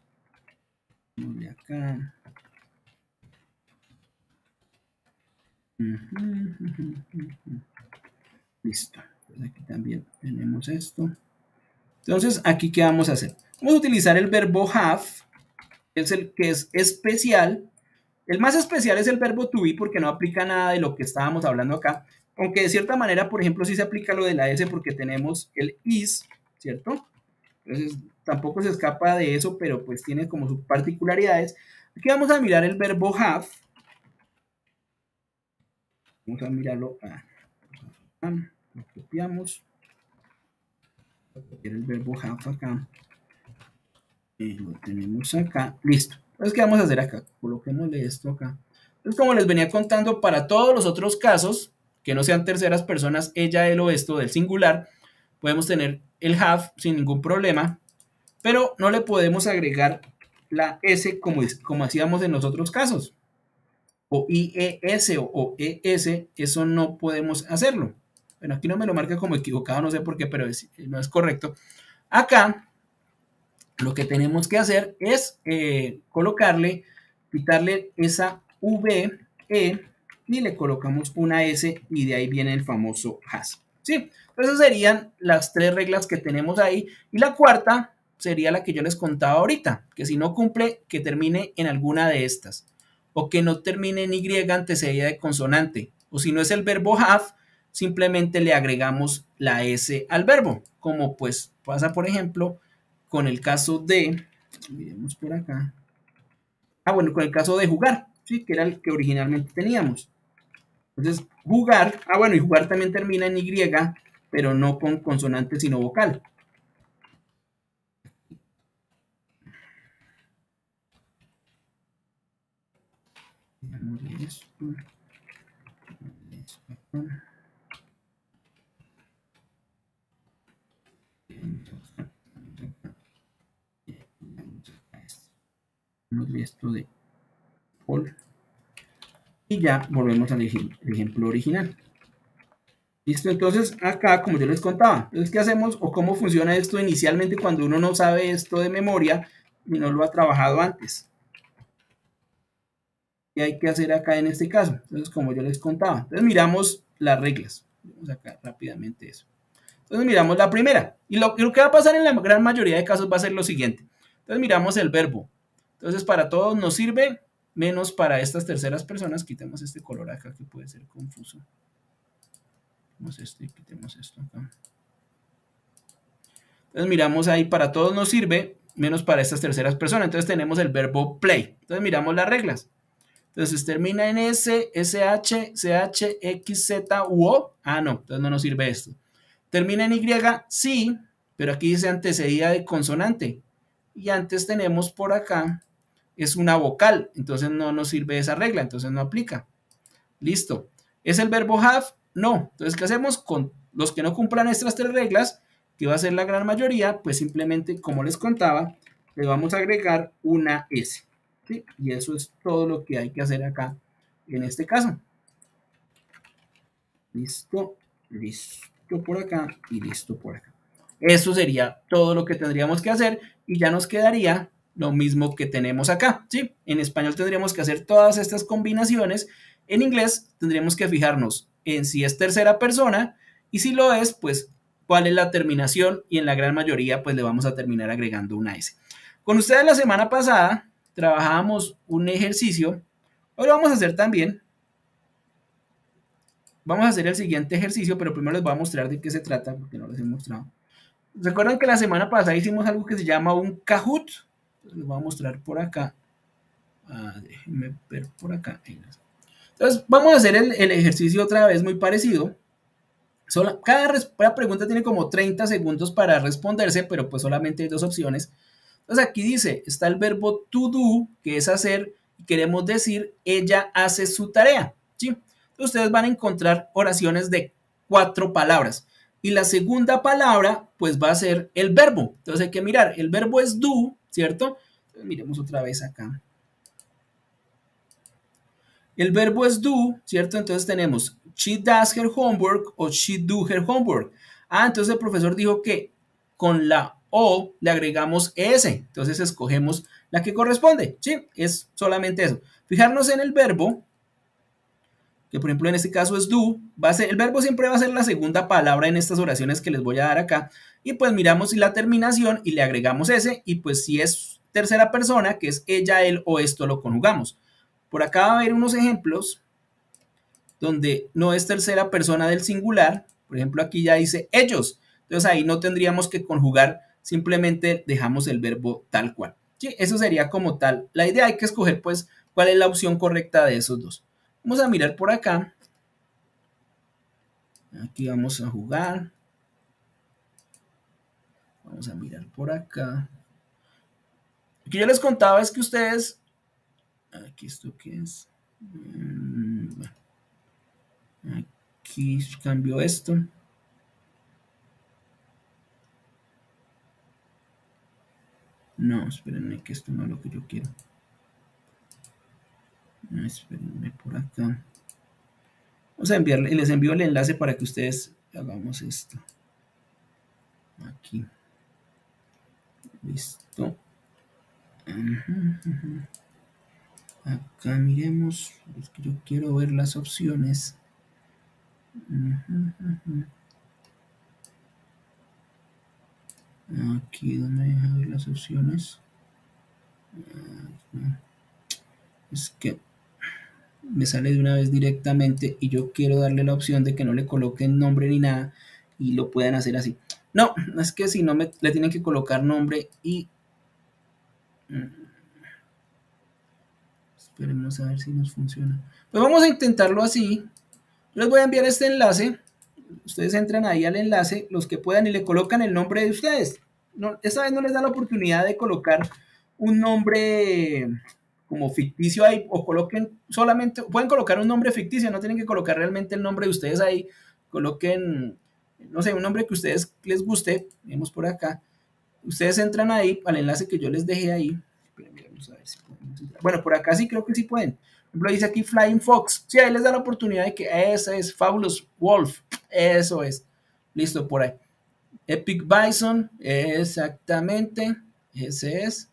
Vamos acá. Listo. Entonces aquí también tenemos esto. Entonces, aquí, ¿qué vamos a hacer? Vamos a utilizar el verbo have, que es el que es especial. El más especial es el verbo to be porque no aplica nada de lo que estábamos hablando acá. Aunque de cierta manera, por ejemplo, sí se aplica lo de la S porque tenemos el is, ¿cierto? Entonces tampoco se escapa de eso, pero pues tiene como sus particularidades. Aquí vamos a mirar el verbo have. Vamos a mirarlo. lo copiamos. El verbo have acá. Y lo tenemos acá. Listo. Entonces, ¿qué vamos a hacer acá? Coloquémosle esto acá. Entonces, como les venía contando, para todos los otros casos, que no sean terceras personas, ella, él o esto del singular, podemos tener el have sin ningún problema, pero no le podemos agregar la S como, como hacíamos en los otros casos. O IES o ES, eso no podemos hacerlo. Bueno, aquí no me lo marca como equivocado, no sé por qué, pero no es correcto. Acá lo que tenemos que hacer es eh, colocarle, quitarle esa V, E y le colocamos una S y de ahí viene el famoso has. ¿Sí? Esas serían las tres reglas que tenemos ahí. Y la cuarta sería la que yo les contaba ahorita, que si no cumple, que termine en alguna de estas. O que no termine en Y antecedida de consonante. O si no es el verbo have, simplemente le agregamos la S al verbo. Como pues pasa, por ejemplo, con el caso de, miremos por acá, ah, bueno, con el caso de jugar, ¿sí? que era el que originalmente teníamos. Entonces, jugar, ah, bueno, y jugar también termina en Y, pero no con consonante, sino vocal. esto de Paul. Y ya volvemos al ejemplo original. Listo, entonces acá, como yo les contaba, entonces, ¿qué hacemos o cómo funciona esto inicialmente cuando uno no sabe esto de memoria y no lo ha trabajado antes? ¿Qué hay que hacer acá en este caso? Entonces, como yo les contaba, entonces miramos las reglas. Vamos acá rápidamente eso. Entonces miramos la primera. Y lo, lo que va a pasar en la gran mayoría de casos va a ser lo siguiente. Entonces miramos el verbo. Entonces, para todos nos sirve, menos para estas terceras personas. Quitemos este color acá que puede ser confuso. Quitemos este y quitemos esto acá. Entonces, miramos ahí, para todos nos sirve, menos para estas terceras personas. Entonces, tenemos el verbo play. Entonces, miramos las reglas. Entonces, termina en S, SH, CH, X, Z, U, O. Ah, no, entonces no nos sirve esto. Termina en Y, sí, pero aquí dice antecedida de consonante. Y antes tenemos por acá es una vocal, entonces no nos sirve esa regla, entonces no aplica. Listo. ¿Es el verbo have? No. Entonces, ¿qué hacemos con los que no cumplan estas tres reglas? Que va a ser la gran mayoría, pues simplemente, como les contaba, le vamos a agregar una S. Y eso es todo lo que hay que hacer acá en este caso. Listo, listo por acá y listo por acá. Eso sería todo lo que tendríamos que hacer y ya nos quedaría lo mismo que tenemos acá, ¿sí? En español tendríamos que hacer todas estas combinaciones. En inglés tendríamos que fijarnos en si es tercera persona y si lo es, pues cuál es la terminación y en la gran mayoría pues le vamos a terminar agregando una S. Con ustedes la semana pasada trabajábamos un ejercicio, hoy vamos a hacer también. Vamos a hacer el siguiente ejercicio, pero primero les voy a mostrar de qué se trata porque no les he mostrado. ¿Recuerdan que la semana pasada hicimos algo que se llama un Kahoot? Les voy a mostrar por acá. Ah, déjenme ver por acá. Entonces, vamos a hacer el, ejercicio otra vez muy parecido. cada, pregunta tiene como 30 segundos para responderse, pero pues solamente hay dos opciones. Entonces aquí dice, está el verbo to do, que es hacer, y queremos decir, ella hace su tarea. ¿sí? Entonces ustedes van a encontrar oraciones de cuatro palabras. Y la segunda palabra, pues va a ser el verbo. Entonces hay que mirar, el verbo es do, ¿cierto? miremos otra vez acá. El verbo es do, ¿cierto? Entonces tenemos she does her homework o she do her homework. Ah, entonces el profesor dijo que con la O le agregamos S. Entonces escogemos la que corresponde. Sí, es solamente eso. Fijarnos en el verbo, que por ejemplo en este caso es do. El verbo siempre va a ser la segunda palabra en estas oraciones que les voy a dar acá. Y pues miramos si la terminación y le agregamos S. Y pues si es tercera persona, que es ella, él o esto, lo conjugamos. Por acá va a haber unos ejemplos donde no es tercera persona del singular. Por ejemplo, aquí ya dice ellos. Entonces ahí no tendríamos que conjugar, simplemente dejamos el verbo tal cual. Eso sería como tal. La idea hay que escoger pues cuál es la opción correcta de esos dos. Vamos a mirar por acá. Aquí vamos a jugar. Vamos a mirar por acá. Lo que yo les contaba es que ustedes, aquí esto que es, mm, aquí cambio esto. No, espérenme que esto no es lo que yo quiero. Espérenme por acá. Vamos a enviarle, les envío el enlace para que ustedes hagamos esto. Aquí. Listo. Acá miremos. Que yo quiero ver las opciones. Aquí donde deja ver las opciones. Ah, es que me sale de una vez directamente y yo quiero darle la opción de que no le coloquen nombre ni nada y lo puedan hacer así. No, es que si no me, le tienen que colocar nombre y... Mm, esperemos a ver si nos funciona. Pues vamos a intentarlo así. Les voy a enviar este enlace. Ustedes entran ahí al enlace, los que puedan, y le colocan el nombre de ustedes. No, esta vez no les da la oportunidad de colocar un nombre como ficticio ahí o coloquen solamente, pueden colocar un nombre ficticio, no tienen que colocar realmente el nombre de ustedes ahí, coloquen, no sé, un nombre que ustedes les guste, vemos por acá, ustedes entran ahí al enlace que yo les dejé ahí, bueno, por acá sí creo que sí pueden, por ejemplo dice aquí Flying Fox, sí, ahí les da la oportunidad de que ese es Fabulous Wolf, eso es, listo, por ahí, Epic Bison, exactamente, ese es,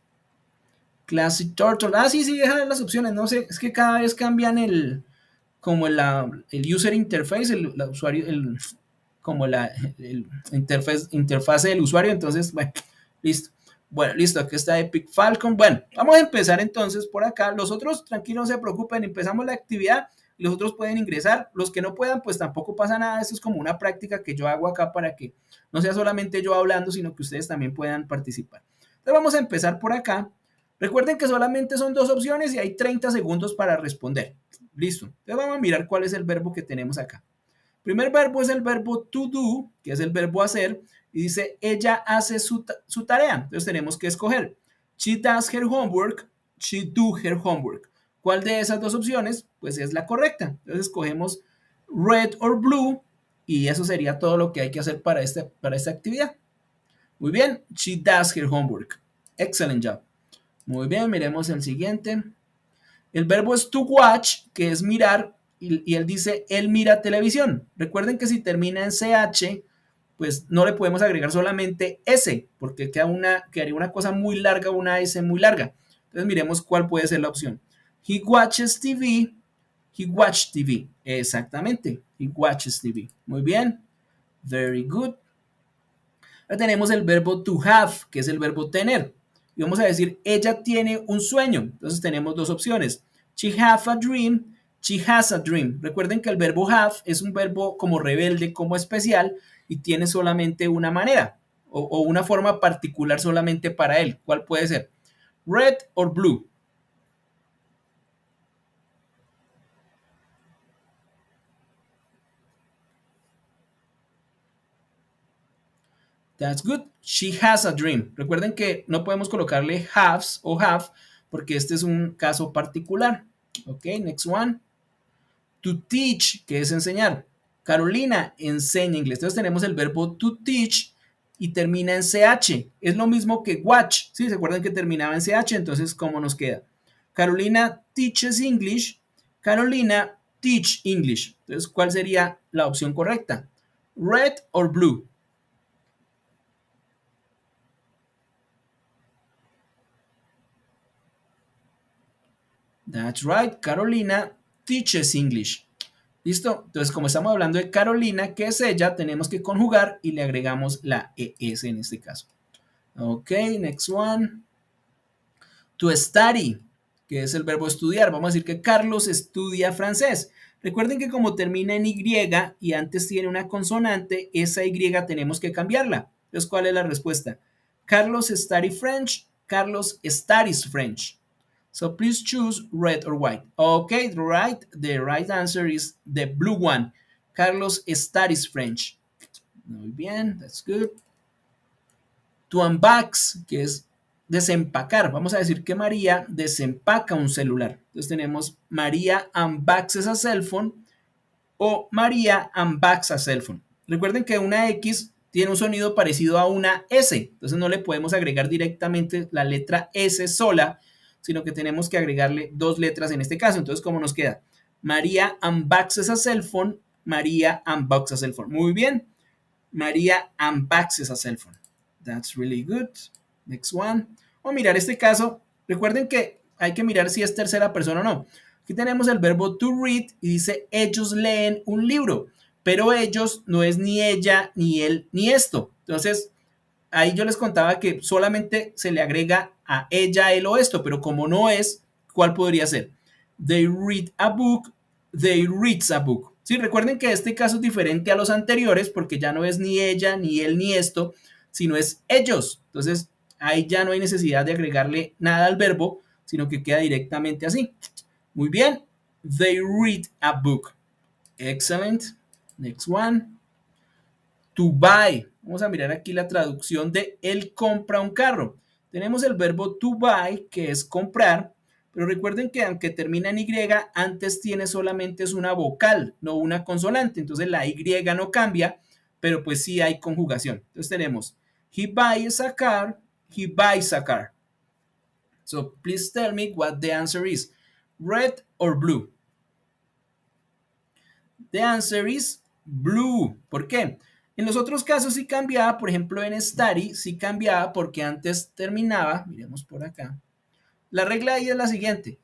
Classic Turtle. Ah, sí, sí, deja las opciones. No sé, es que cada vez cambian el, como la, el user interface, el, usuario, el, como la el interfaz, interfase del usuario. Entonces, bueno, listo. Bueno, listo, aquí está Epic Falcon. Bueno, vamos a empezar entonces por acá. Los otros, tranquilos, no se preocupen, empezamos la actividad los otros pueden ingresar. Los que no puedan, pues tampoco pasa nada. Esto es como una práctica que yo hago acá para que no sea solamente yo hablando, sino que ustedes también puedan participar. Entonces vamos a empezar por acá. Recuerden que solamente son dos opciones y hay 30 segundos para responder. Listo. Entonces vamos a mirar cuál es el verbo que tenemos acá. Primer verbo es el verbo to do, que es el verbo hacer, y dice ella hace su, tarea. Entonces tenemos que escoger. She does her homework, she do her homework. ¿Cuál de esas dos opciones? Pues es la correcta. Entonces escogemos red or blue y eso sería todo lo que hay que hacer para, este, para esta actividad. Muy bien, she does her homework. Excellent job. Muy bien, miremos el siguiente. El verbo es to watch, que es mirar, y, él dice, él mira televisión. Recuerden que si termina en CH, pues no le podemos agregar solamente S, porque queda una, quedaría una cosa muy larga, una S muy larga. Entonces miremos cuál puede ser la opción. He watches TV. He watches TV. Exactamente. He watches TV. Muy bien. Very good. Ahora tenemos el verbo to have, que es el verbo tener vamos a decir, ella tiene un sueño. Entonces tenemos dos opciones. She have a dream, she has a dream. Recuerden que el verbo have es un verbo como rebelde, como especial y tiene solamente una manera o, o una forma particular solamente para él. ¿Cuál puede ser? Red or blue. That's good. She has a dream. Recuerden que no podemos colocarle haves o have porque este es un caso particular. Ok, next one. To teach, que es enseñar. Carolina enseña inglés. Entonces tenemos el verbo to teach y termina en CH. Es lo mismo que watch. ¿sí? ¿Se acuerdan que terminaba en CH? Entonces, ¿cómo nos queda? Carolina teaches English. Carolina teach English. Entonces, ¿cuál sería la opción correcta? Red or blue? That's right, Carolina teaches English. ¿Listo? Entonces, como estamos hablando de Carolina, que es ella, tenemos que conjugar y le agregamos la ES en este caso. Ok, next one. To study, que es el verbo estudiar. Vamos a decir que Carlos estudia francés. Recuerden que como termina en Y y antes tiene una consonante, esa Y tenemos que cambiarla. Entonces, ¿cuál es la respuesta? Carlos study French. Carlos studies French. So please choose red or white. Okay, right. The right answer is the blue one. Carlos studies French. Muy bien, that's good. To unbox, que es desempacar. Vamos a decir que María desempaca un celular. Entonces tenemos María unboxes a cell phone o María unbox a cell phone. Recuerden que una X tiene un sonido parecido a una S. Entonces no le podemos agregar directamente la letra S sola, sino que tenemos que agregarle dos letras en este caso. Entonces, ¿cómo nos queda? María unboxes a cell phone, María unboxes a cell phone. Muy bien. Maria unboxes a cell phone. That's really good. Next one. A mirar este caso. Recuerden que hay que mirar si es tercera persona o no. Aquí tenemos el verbo to read y dice ellos leen un libro, pero ellos no es ni ella, ni él, ni esto. Entonces, ahí yo les contaba que solamente se le agrega a ella, él o esto, pero como no es, ¿cuál podría ser? They read a book, they reads a book. Sí, recuerden que este caso es diferente a los anteriores porque ya no es ni ella, ni él, ni esto, sino es ellos. Entonces, ahí ya no hay necesidad de agregarle nada al verbo, sino que queda directamente así. Muy bien. They read a book. Excellent. Next one. To buy. Vamos a mirar aquí la traducción de él compra un carro. Tenemos el verbo to buy, que es comprar, pero recuerden que aunque termina en Y, antes tiene solamente es una vocal, no una consonante. Entonces la Y no cambia, pero pues sí hay conjugación. Entonces tenemos, he buys a car, he buys a car. So please tell me what the answer is. Red or blue? The answer is blue. ¿Por qué? En los otros casos sí cambiaba, por ejemplo en study sí cambiaba porque antes terminaba, miremos por acá. La regla ahí es la siguiente.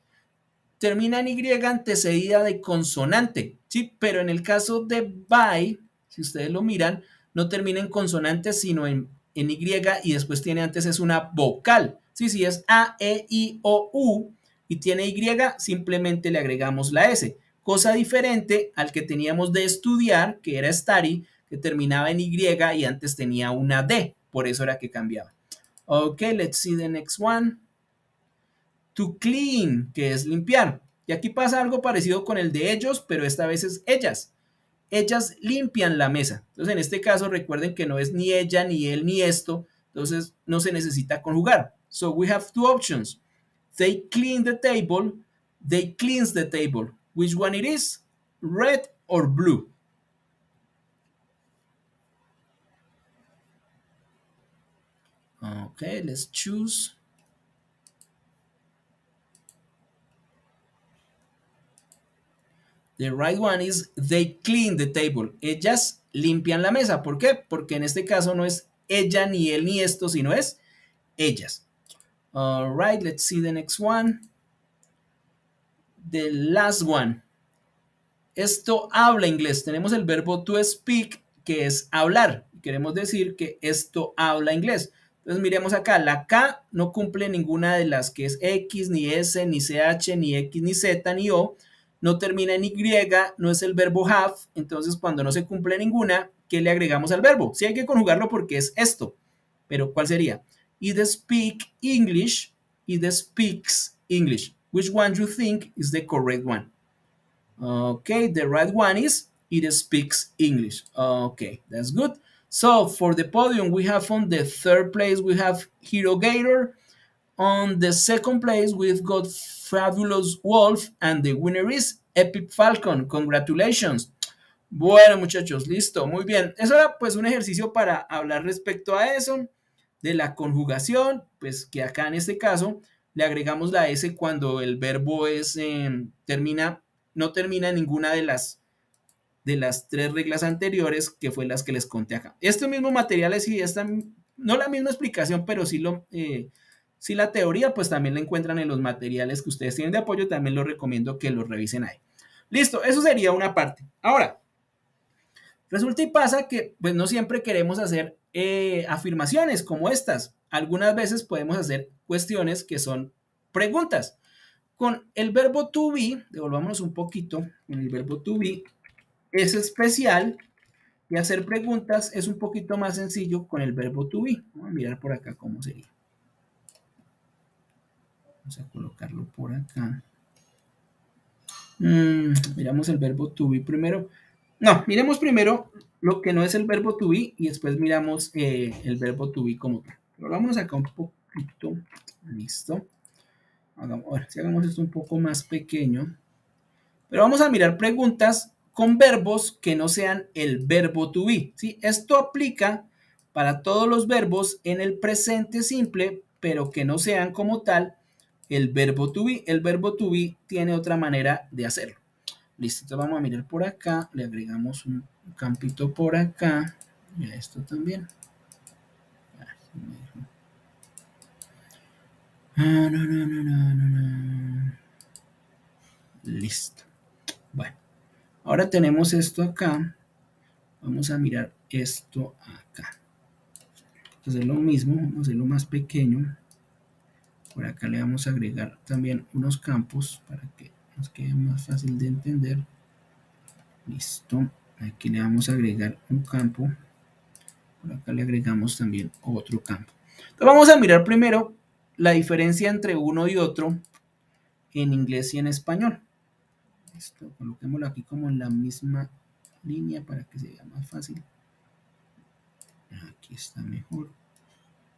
Termina en Y antecedida de consonante, ¿sí? Pero en el caso de by, si ustedes lo miran, no termina en consonante, sino en, Y y después tiene antes es una vocal. Sí, sí, es A, E, I, O, U y tiene Y, simplemente le agregamos la S. Cosa diferente al que teníamos de estudiar, que era study, que terminaba en Y y antes tenía una D. Por eso era que cambiaba. Ok, let's see the next one. To clean, que es limpiar. Y aquí pasa algo parecido con el de ellos, pero esta vez es ellas. Ellas limpian la mesa. Entonces, en este caso, recuerden que no es ni ella, ni él, ni esto. Entonces, no se necesita conjugar. So, we have two options. They clean the table. They cleans the table. Which one it is? Red or blue? Okay, let's choose. The right one is they clean the table. Ellas limpian la mesa. ¿Por qué? Porque en este caso no es ella, ni él, ni esto, sino es ellas. All right, let's see the next one. The last one. Esto habla inglés. Tenemos el verbo to speak, que es hablar. Queremos decir que esto habla inglés. Entonces miremos acá, la K no cumple ninguna de las que es X, ni S, ni CH, ni X, ni Z, ni O. No termina en Y, no es el verbo have. Entonces cuando no se cumple ninguna, ¿qué le agregamos al verbo? Sí hay que conjugarlo porque es esto. Pero ¿cuál sería? Either speak English, either speaks English. Which one do you think is the correct one? Okay, the right one is it speaks English. Okay, that's good. So for the podium, we have on the third place, we have Hero Gator. On the second place, we've got Fabulous Wolf, and the winner is Epic Falcon. Congratulations. Bueno, muchachos, listo, muy bien. Eso era pues un ejercicio para hablar respecto a eso, de la conjugación, pues que acá en este caso le agregamos la S cuando el verbo es, em, termina, no termina en ninguna de las de las tres reglas anteriores, que fue las que les conté acá. Estos mismos materiales y esta, no la misma explicación, pero sí, lo, eh, sí la teoría, pues también la encuentran en los materiales que ustedes tienen de apoyo, también los recomiendo que los revisen ahí. Listo, eso sería una parte. Ahora, resulta y pasa que pues no siempre queremos hacer eh, afirmaciones como estas. Algunas veces podemos hacer cuestiones que son preguntas. Con el verbo to be, devolvámonos un poquito, con el verbo to be, es especial y hacer preguntas es un poquito más sencillo con el verbo to be. Vamos a mirar por acá cómo sería. Vamos a colocarlo por acá. Mm, miramos el verbo to be primero. No, miremos primero lo que no es el verbo to be y después miramos eh, el verbo to be como tal. Pero vámonos acá un poquito. Listo. Ahora, si hagamos esto un poco más pequeño. Pero vamos a mirar preguntas con verbos que no sean el verbo to be. ¿sí? Esto aplica para todos los verbos en el presente simple, pero que no sean como tal el verbo to be. El verbo to be tiene otra manera de hacerlo. Listo, entonces vamos a mirar por acá, le agregamos un campito por acá. Y a esto también. Ah. Listo. Ahora tenemos esto acá. Vamos a mirar esto acá. Hacer lo mismo, vamos a hacerlo más pequeño. Por acá le vamos a agregar también unos campos para que nos quede más fácil de entender. Listo. Aquí le vamos a agregar un campo. Por acá le agregamos también otro campo. Entonces vamos a mirar primero la diferencia entre uno y otro en inglés y en español. Esto, coloquémoslo aquí como en la misma línea para que sea más fácil. Aquí está mejor.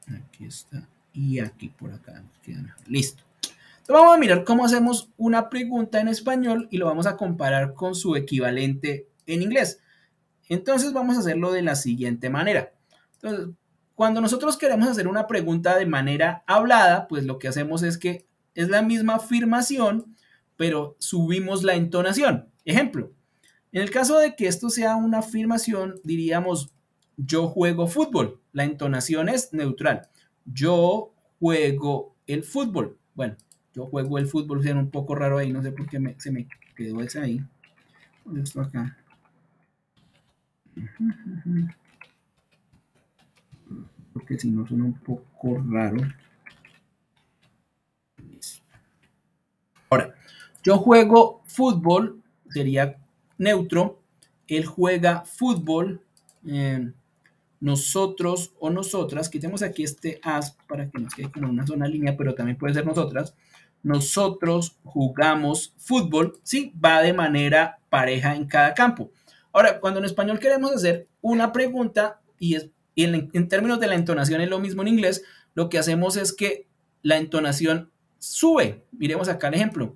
Aquí está. Y aquí por acá queda mejor. Listo. Entonces vamos a mirar cómo hacemos una pregunta en español y lo vamos a comparar con su equivalente en inglés. Entonces vamos a hacerlo de la siguiente manera. Entonces, cuando nosotros queremos hacer una pregunta de manera hablada, pues lo que hacemos es que es la misma afirmación, pero subimos la entonación. Ejemplo, en el caso de que esto sea una afirmación, diríamos yo juego fútbol. La entonación es neutral. Yo juego el fútbol. Bueno, yo juego el fútbol, suena un poco raro ahí, no sé por qué se me quedó ese ahí. Esto acá. Porque si no suena un poco raro. Ahora, yo juego fútbol, sería neutro. Él juega fútbol. Eh, nosotros o nosotras, quitemos aquí este as para que nos quede como una zona línea, pero también puede ser nosotras. Nosotros jugamos fútbol, sí, va de manera pareja en cada campo. Ahora, cuando en español queremos hacer una pregunta y, es, en, en términos de la entonación es lo mismo en inglés, lo que hacemos es que la entonación sube. Miremos acá el ejemplo.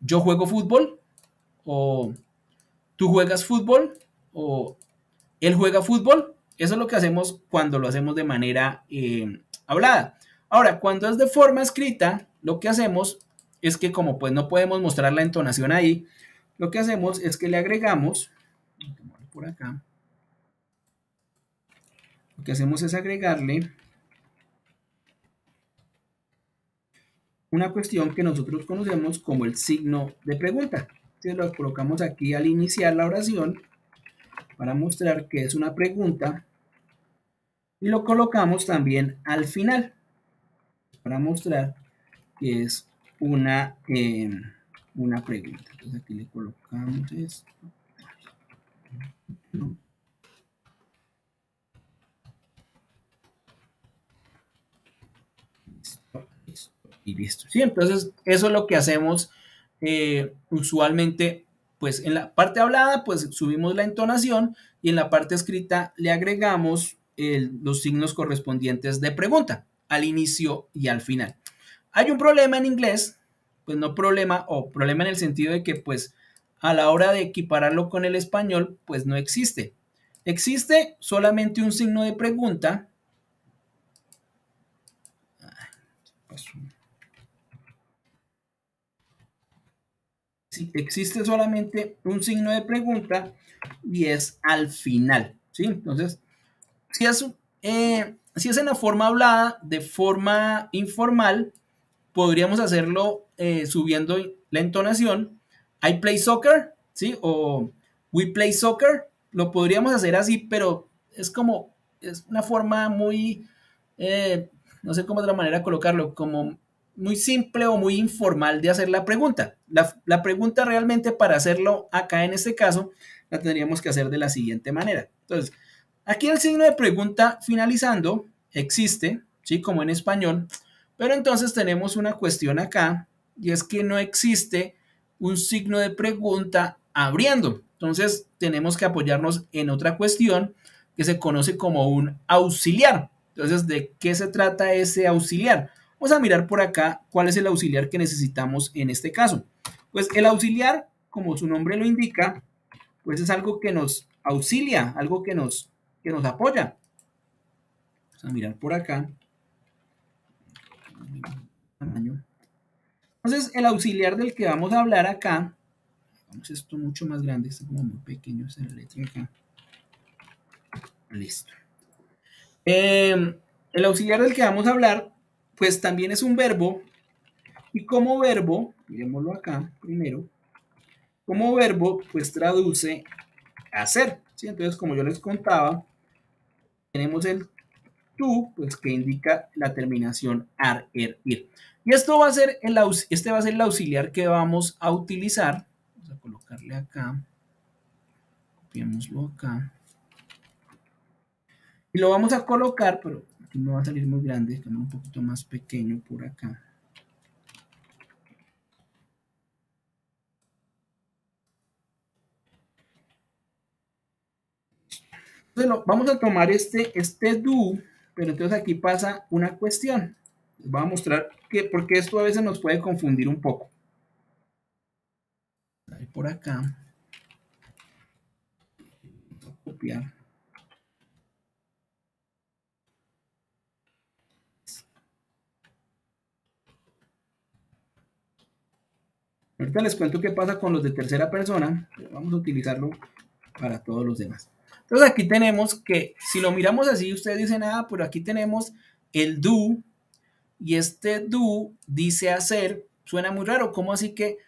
Yo juego fútbol o tú juegas fútbol o él juega fútbol eso es lo que hacemos cuando lo hacemos de manera eh, hablada. Ahora, cuando es de forma escrita, lo que hacemos es que como pues no podemos mostrar la entonación ahí, lo que hacemos es que le agregamos, por acá, lo que hacemos es agregarle una cuestión que nosotros conocemos como el signo de pregunta. Entonces lo colocamos aquí al iniciar la oración para mostrar que es una pregunta y lo colocamos también al final para mostrar que es una, em, una pregunta. Entonces aquí le colocamos esto. Y listo. Sí, entonces eso es lo que hacemos eh, usualmente pues en la parte hablada, pues subimos la entonación y en la parte escrita le agregamos los signos correspondientes de pregunta al inicio y al final. Hay un problema en inglés, pues no problema, o problema en el sentido de que pues a la hora de equipararlo con el español, pues no existe. Existe solamente un signo de pregunta. Existe solamente un signo de pregunta y es al final, ¿sí? Entonces, si es, eh, si es en la forma hablada, de forma informal, podríamos hacerlo eh, subiendo la entonación. I play soccer, ¿sí? O we play soccer. Lo podríamos hacer así, pero es como, es una forma muy, eh, no sé cómo otra manera colocarlo, como muy simple o muy informal de hacer la pregunta. La, pregunta realmente para hacerlo acá en este caso la tendríamos que hacer de la siguiente manera. Entonces, aquí el signo de pregunta finalizando existe, ¿sí? Como en español, pero entonces tenemos una cuestión acá y es que no existe un signo de pregunta abriendo. Entonces tenemos que apoyarnos en otra cuestión que se conoce como un auxiliar. Entonces, ¿de qué se trata ese auxiliar? Vamos a mirar por acá cuál es el auxiliar que necesitamos en este caso. Pues el auxiliar, como su nombre lo indica, pues es algo que nos auxilia, algo que nos, que nos apoya. Vamos a mirar por acá. Entonces, el auxiliar del que vamos a hablar acá, vamos esto mucho más grande, esto como muy pequeño, es la letra acá. Listo. Em, el auxiliar del que vamos a hablar, pues también es un verbo. Y como verbo, miremoslo acá primero, como verbo, pues traduce hacer. ¿sí? Entonces, como yo les contaba, tenemos el tú, pues que indica la terminación ar, er, ir. Y esto va a ser el, este va a ser el auxiliar que vamos a utilizar. Vamos a colocarle acá. Copiémoslo acá. Y lo vamos a colocar, pero no va a salir muy grande, un poquito más pequeño por acá. Vamos a tomar este, este do, pero entonces aquí pasa una cuestión. Les voy a mostrar que, porque esto a veces nos puede confundir un poco. Por acá. Copiar. Ahorita les cuento qué pasa con los de tercera persona. Vamos a utilizarlo para todos los demás. Entonces aquí tenemos que, si lo miramos así, ustedes dicen, ah, pero aquí tenemos el do, y este do dice hacer, suena muy raro, ¿cómo así que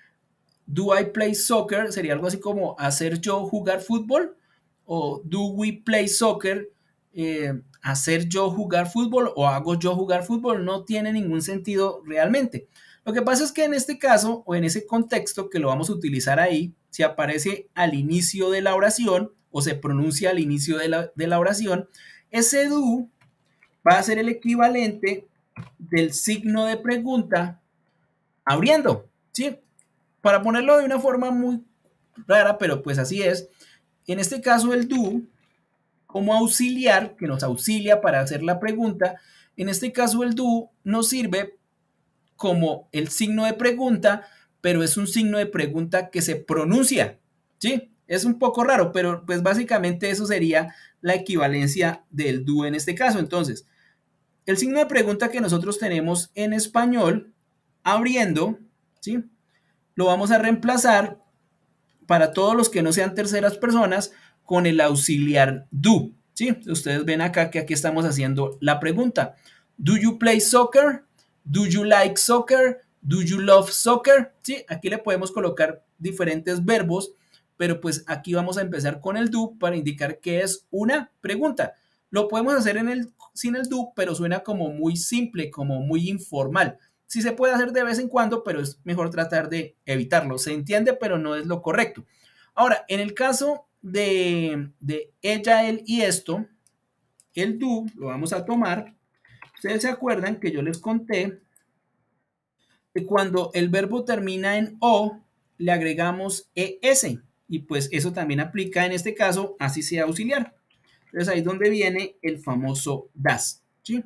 do I play soccer? Sería algo así como hacer yo jugar fútbol, o do we play soccer, eh, hacer yo jugar fútbol, o hago yo jugar fútbol, no tiene ningún sentido realmente. Lo que pasa es que en este caso, o en ese contexto que lo vamos a utilizar ahí, si aparece al inicio de la oración, o se pronuncia al inicio de la, oración, ese do va a ser el equivalente del signo de pregunta abriendo, ¿sí? Para ponerlo de una forma muy rara, pero pues así es. En este caso el do, como auxiliar, que nos auxilia para hacer la pregunta, en este caso el do nos sirve como el signo de pregunta, pero es un signo de pregunta que se pronuncia, ¿sí? Es un poco raro, pero pues básicamente eso sería la equivalencia del do en este caso. Entonces, el signo de pregunta que nosotros tenemos en español, abriendo, ¿sí? Lo vamos a reemplazar para todos los que no sean terceras personas con el auxiliar do, ¿sí? Ustedes ven acá que aquí estamos haciendo la pregunta. Do you play soccer? Do you like soccer? Do you love soccer? Sí, aquí le podemos colocar diferentes verbos pero pues aquí vamos a empezar con el do para indicar que es una pregunta. Lo podemos hacer en el, sin el do, pero suena como muy simple, como muy informal. Sí se puede hacer de vez en cuando, pero es mejor tratar de evitarlo. Se entiende, pero no es lo correcto. Ahora, en el caso de, de ella, él y esto, el do lo vamos a tomar. Ustedes se acuerdan que yo les conté que cuando el verbo termina en o, le agregamos es y pues eso también aplica en este caso, así sea auxiliar. Entonces ahí es donde viene el famoso das. ¿sí?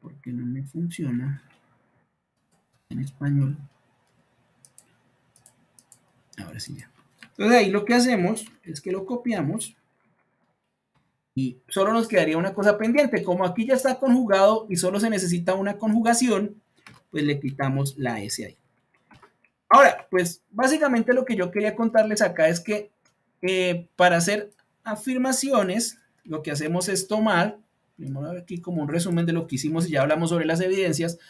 ¿Por qué no me funciona en español? Ahora sí ya. Entonces ahí lo que hacemos es que lo copiamos y solo nos quedaría una cosa pendiente. Como aquí ya está conjugado y solo se necesita una conjugación, pues le quitamos la S ahí. Ahora, pues básicamente lo que yo quería contarles acá es que eh, para hacer afirmaciones, lo que hacemos es tomar, primero aquí como un resumen de lo que hicimos y ya hablamos sobre las evidencias,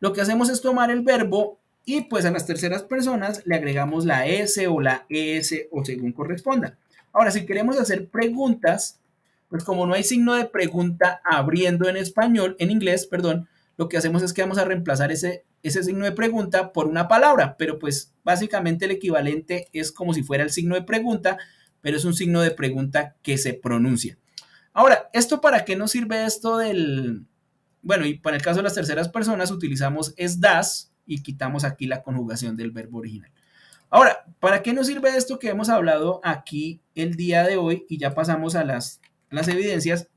lo que hacemos es tomar el verbo y pues a las terceras personas le agregamos la S o la ES o según corresponda. Ahora, si queremos hacer preguntas, pues como no hay signo de pregunta abriendo en español, en inglés, perdón, lo que hacemos es que vamos a reemplazar ese ese signo de pregunta por una palabra, pero pues básicamente el equivalente es como si fuera el signo de pregunta, pero es un signo de pregunta que se pronuncia. Ahora, ¿esto para qué nos sirve esto del... Bueno, y para el caso de las terceras personas utilizamos es das y quitamos aquí la conjugación del verbo original. Ahora, ¿para qué nos sirve esto que hemos hablado aquí el día de hoy y ya pasamos a las, las evidencias?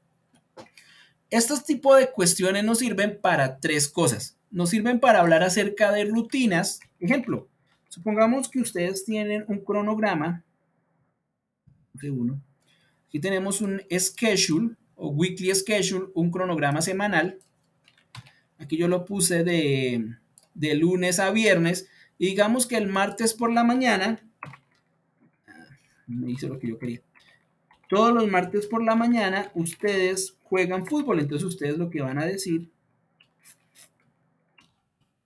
Estos tipos de cuestiones nos sirven para tres cosas nos sirven para hablar acerca de rutinas. Ejemplo, supongamos que ustedes tienen un cronograma. Uno. Aquí tenemos un schedule o weekly schedule, un cronograma semanal. Aquí yo lo puse de, de lunes a viernes. Y digamos que el martes por la mañana, me hice lo que yo quería. Todos los martes por la mañana ustedes juegan fútbol. Entonces ustedes lo que van a decir...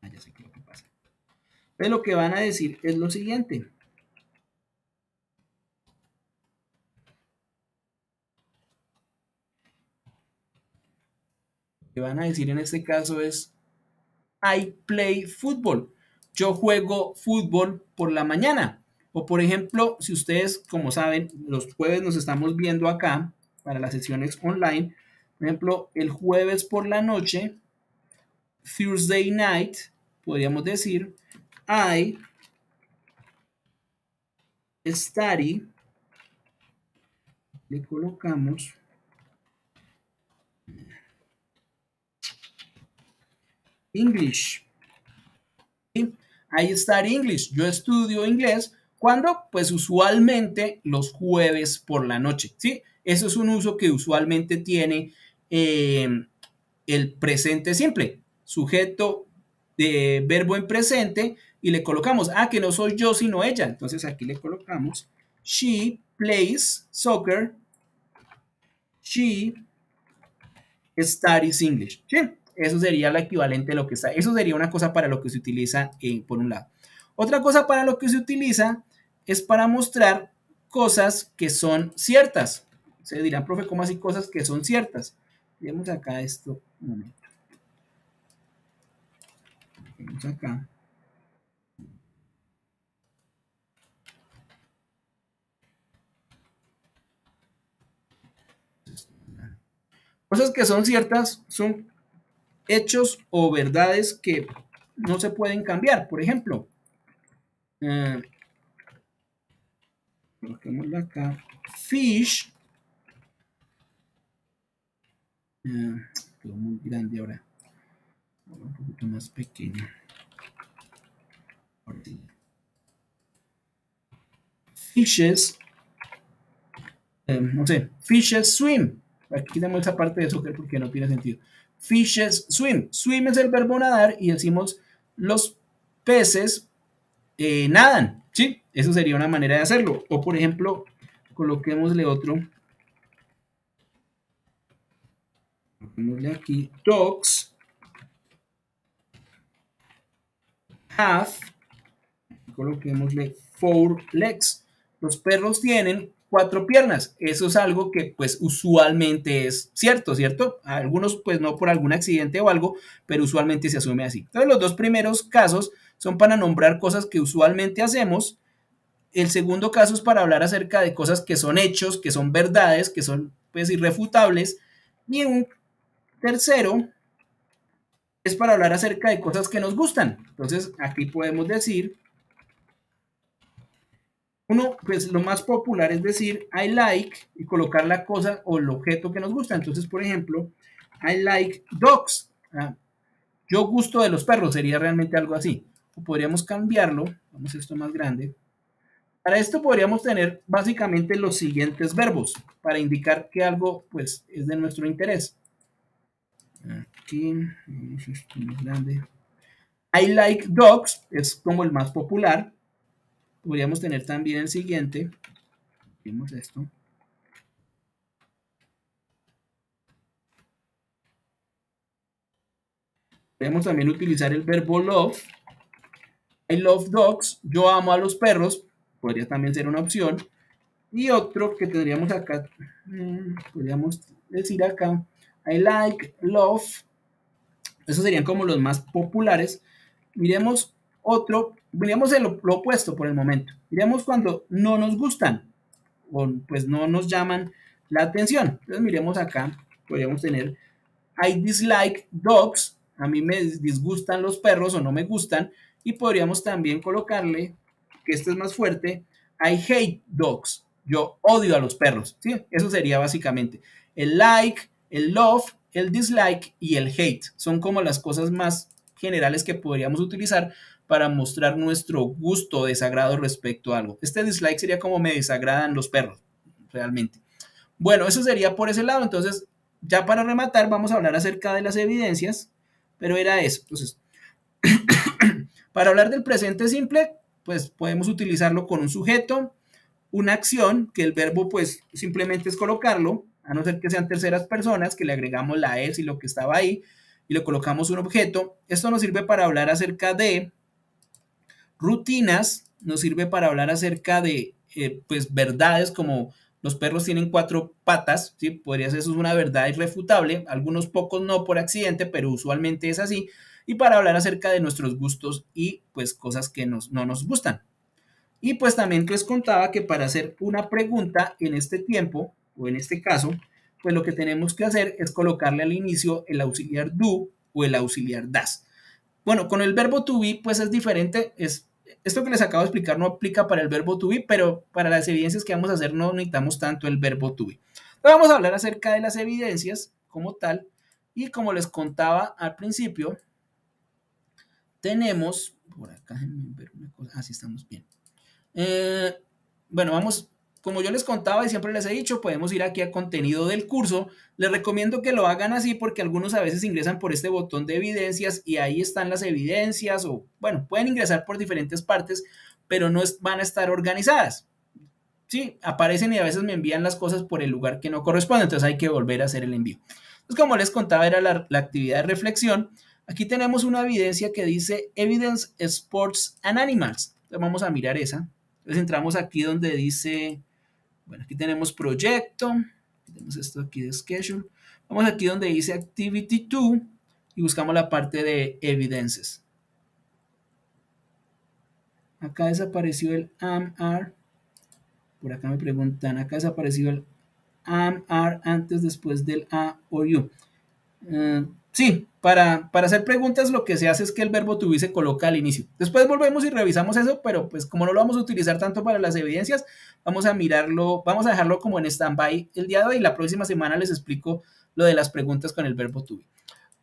Ah, ya sé qué lo que pasa. Lo que van a decir es lo siguiente. Lo que van a decir en este caso es I play football. Yo juego fútbol por la mañana. O por ejemplo, si ustedes, como saben, los jueves nos estamos viendo acá para las sesiones online. Por ejemplo, el jueves por la noche, Thursday night, podríamos decir, I study, le colocamos English. I study English. Yo estudio inglés cuando, pues usualmente los jueves por la noche, ¿sí? Eso es un uso que usualmente tiene em, el presente simple, sujeto de verbo en presente y le colocamos, ah, que no soy yo sino ella. Entonces aquí le colocamos, she plays soccer, she studies English. ¿sí? Eso sería la equivalente de lo que está. Eso sería una cosa para lo que se utiliza eh, por un lado. Otra cosa para lo que se utiliza es para mostrar cosas que son ciertas. Se dirán, profe, ¿cómo así cosas que son ciertas? Vemos acá esto. Vemos acá. Cosas que son ciertas son hechos o verdades que no se pueden cambiar. Por ejemplo, eh, acá, fish, eh, muy grande ahora, un poquito más pequeño. Fishes, eh, no sé, fishes swim. Aquí tenemos esa parte de eso porque no tiene sentido. Fishes swim. Swim es el verbo nadar y decimos los peces eh, nadan. ¿Sí? Eso sería una manera de hacerlo. O por ejemplo, coloquémosle otro. Coloquémosle aquí dogs have. Coloquémosle four legs. Los perros tienen cuatro piernas. Eso es algo que pues usualmente es cierto, ¿cierto? Algunos pues no por algún accidente o algo, pero usualmente se asume así. Entonces los dos primeros casos son para nombrar cosas que usualmente hacemos. El segundo caso es para hablar acerca de cosas que son hechos, que son verdades, que son pues irrefutables. Y un tercero es para hablar acerca de cosas que nos gustan. Entonces aquí podemos decir uno, pues lo más popular es decir I like y colocar la cosa o el objeto que nos gusta. Entonces, por ejemplo, I like dogs. Ah, yo gusto de los perros, sería realmente algo así. Podríamos cambiarlo, vamos a esto más grande. Para esto podríamos tener básicamente los siguientes verbos para indicar que algo pues es de nuestro interés. Aquí, vamos a esto más grande. I like dogs es como el más popular podríamos tener también el siguiente. Vemos esto. Podemos también utilizar el verbo love. I love dogs. Yo amo a los perros. Podría también ser una opción. Y otro que tendríamos acá, mm, podríamos decir acá, I like, love. Esos serían como los más populares. Miremos otro, miremos el, lo opuesto por el momento. Miremos cuando no nos gustan o pues no nos llaman la atención. Entonces miremos acá, podríamos tener I dislike dogs, a mí me disgustan los perros o no me gustan. Y podríamos también colocarle, que este es más fuerte, I hate dogs, yo odio a los perros. ¿sí? Eso sería básicamente el like, el love, el dislike y el hate. Son como las cosas más generales que podríamos utilizar para mostrar nuestro gusto o desagrado respecto a algo. Este dislike sería como me desagradan los perros, realmente. Bueno, eso sería por ese lado. Entonces, ya para rematar, vamos a hablar acerca de las evidencias, pero era eso. Entonces, para hablar del presente simple, pues podemos utilizarlo con un sujeto, una acción que el verbo pues simplemente es colocarlo, a no ser que sean terceras personas, que le agregamos la es y lo que estaba ahí y le colocamos un objeto. Esto nos sirve para hablar acerca de rutinas, nos sirve para hablar acerca de eh, pues verdades como los perros tienen cuatro patas, ¿sí? podría ser eso es una verdad irrefutable, algunos pocos no por accidente, pero usualmente es así, y para hablar acerca de nuestros gustos y pues cosas que nos, no nos gustan. Y pues también les contaba que para hacer una pregunta en este tiempo, o en este caso, pues lo que tenemos que hacer es colocarle al inicio el auxiliar do o el auxiliar das. Bueno, con el verbo to be, pues es diferente. Es, esto que les acabo de explicar no aplica para el verbo to be, pero para las evidencias que vamos a hacer no necesitamos tanto el verbo to be. vamos a hablar acerca de las evidencias como tal. Y como les contaba al principio, tenemos, por acá, ver una cosa, así estamos bien. Eh, bueno, vamos, como yo les contaba y siempre les he dicho, podemos ir aquí a contenido del curso. Les recomiendo que lo hagan así porque algunos a veces ingresan por este botón de evidencias y ahí están las evidencias o, bueno, pueden ingresar por diferentes partes, pero no van a estar organizadas. Sí, aparecen y a veces me envían las cosas por el lugar que no corresponde, entonces hay que volver a hacer el envío. Entonces, como les contaba, era la actividad de reflexión. Aquí tenemos una evidencia que dice Evidence Sports and Animals. Vamos a mirar esa. Entonces entramos aquí donde dice, bueno, aquí tenemos proyecto, tenemos esto aquí de schedule. Vamos aquí donde dice activity 2 y buscamos la parte de evidences. Acá desapareció el AMR. Por acá me preguntan, acá desapareció el AMR antes, después del A o U. Eh, Sí, para, para, hacer preguntas lo que se hace es que el verbo to be se coloca al inicio. Después volvemos y revisamos eso, pero pues como no lo vamos a utilizar tanto para las evidencias, vamos a mirarlo, vamos a dejarlo como en stand-by el día de hoy. La próxima semana les explico lo de las preguntas con el verbo to be.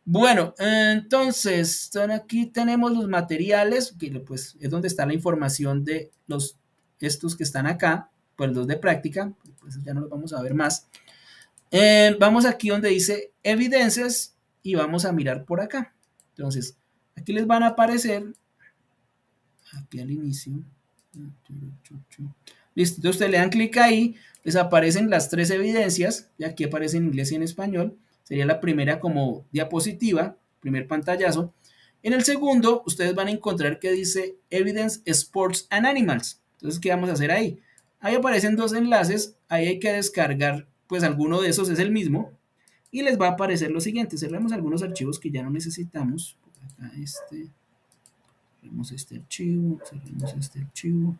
Bueno, entonces, aquí tenemos los materiales, que pues es donde está la información de los, estos que están acá, pues los de práctica, pues ya no los vamos a ver más. Eh, vamos aquí donde dice evidencias y vamos a mirar por acá. Entonces, aquí les van a aparecer, aquí al inicio, listo, entonces ustedes le dan clic ahí, les aparecen las tres evidencias, y aquí aparece en inglés y en español, sería la primera como diapositiva, primer pantallazo. En el segundo, ustedes van a encontrar que dice Evidence Sports and Animals. Entonces, ¿qué vamos a hacer ahí? Ahí aparecen dos enlaces, ahí hay que descargar, pues alguno de esos es el mismo, y les va a aparecer lo siguiente. Cerremos algunos archivos que ya no necesitamos. acá este. Cerremos este archivo. Cerremos este archivo.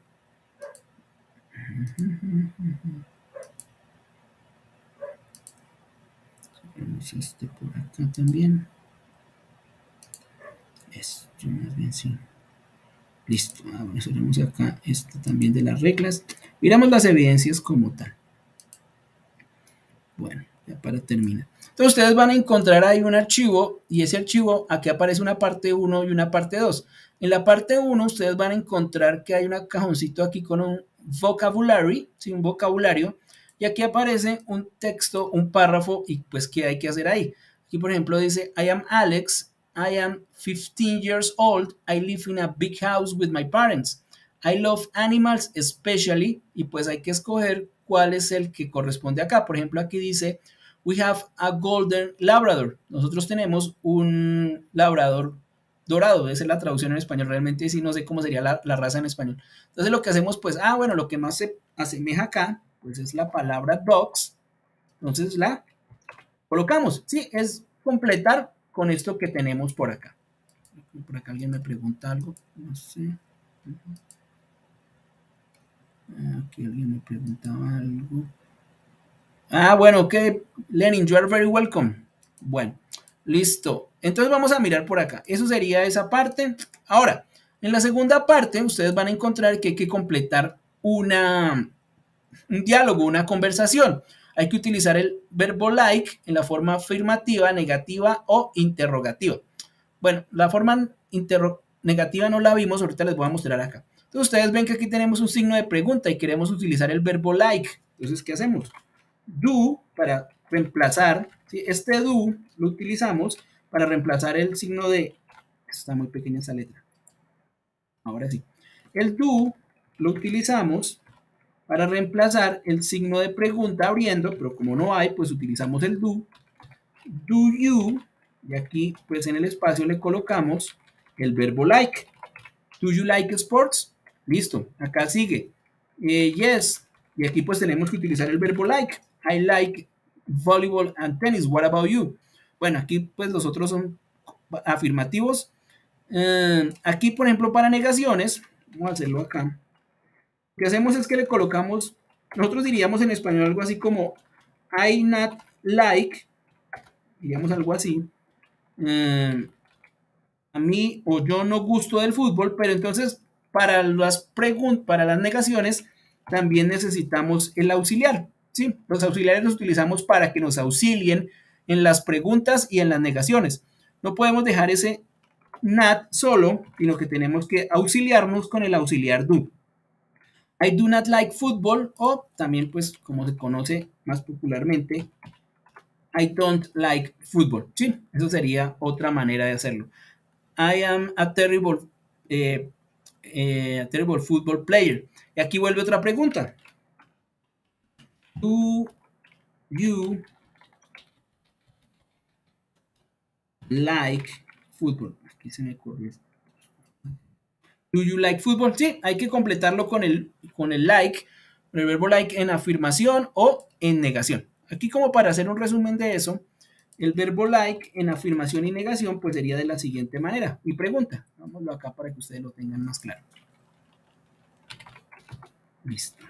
Cerremos este por acá también. Esto más bien sí. Listo. Ahora cerremos acá este también de las reglas. Miramos las evidencias como tal. Bueno, para terminar. Entonces ustedes van a encontrar ahí un archivo y ese archivo, aquí aparece una parte 1 y una parte 2. En la parte 1 ustedes van a encontrar que hay un cajoncito aquí con un vocabulary, ¿sí? un vocabulario, y aquí aparece un texto, un párrafo y pues qué hay que hacer ahí. Aquí por ejemplo dice, I am Alex, I am 15 years old, I live in a big house with my parents. I love animals especially y pues hay que escoger cuál es el que corresponde acá. Por ejemplo, aquí dice we have a golden labrador. Nosotros tenemos un labrador dorado, esa es la traducción en español, realmente sí no sé cómo sería la, raza en español. Entonces lo que hacemos, pues, ah, bueno, lo que más se asemeja acá, pues es la palabra dogs, entonces la colocamos, sí, es completar con esto que tenemos por acá. Por acá alguien me pregunta algo, no sé. Aquí alguien me preguntaba algo. Ah, bueno, ok. Lenin, you are very welcome. Bueno, listo. Entonces vamos a mirar por acá. Eso sería esa parte. Ahora, en la segunda parte, ustedes van a encontrar que hay que completar una, un diálogo, una conversación. Hay que utilizar el verbo like en la forma afirmativa, negativa o interrogativa. Bueno, la forma negativa no la vimos, ahorita les voy a mostrar acá. Entonces ustedes ven que aquí tenemos un signo de pregunta y queremos utilizar el verbo like. Entonces, ¿qué hacemos? Do para reemplazar, este do lo utilizamos para reemplazar el signo de, está muy pequeña esa letra, ahora sí, el do lo utilizamos para reemplazar el signo de pregunta abriendo, pero como no hay, pues utilizamos el do. Do you, y aquí pues en el espacio le colocamos el verbo like. Do you like sports? Listo, acá sigue. Eh, yes, y aquí pues tenemos que utilizar el verbo like. I like volleyball and tennis. What about you? Bueno, aquí pues los otros son afirmativos. Eh, aquí, por ejemplo, para negaciones, vamos a hacerlo acá. Lo que hacemos es que le colocamos, nosotros diríamos en español algo así como I not like, diríamos algo así. Eh, a mí o yo no gusto del fútbol, pero entonces para las para las negaciones, también necesitamos el auxiliar. ¿Sí? Los auxiliares los utilizamos para que nos auxilien en las preguntas y en las negaciones. No podemos dejar ese not solo, sino que tenemos que auxiliarnos con el auxiliar do. I do not like football o también pues como se conoce más popularmente, I don't like football. Sí, eso sería otra manera de hacerlo. I am a terrible, eh, eh, a terrible football player. Y aquí vuelve otra pregunta. Do you like football? Aquí se me ocurrió Do you like football? Sí, hay que completarlo con el, con el like, con el verbo like en afirmación o en negación. Aquí como para hacer un resumen de eso, el verbo like en afirmación y negación pues sería de la siguiente manera. Mi pregunta, vámonos acá para que ustedes lo tengan más claro. Listo.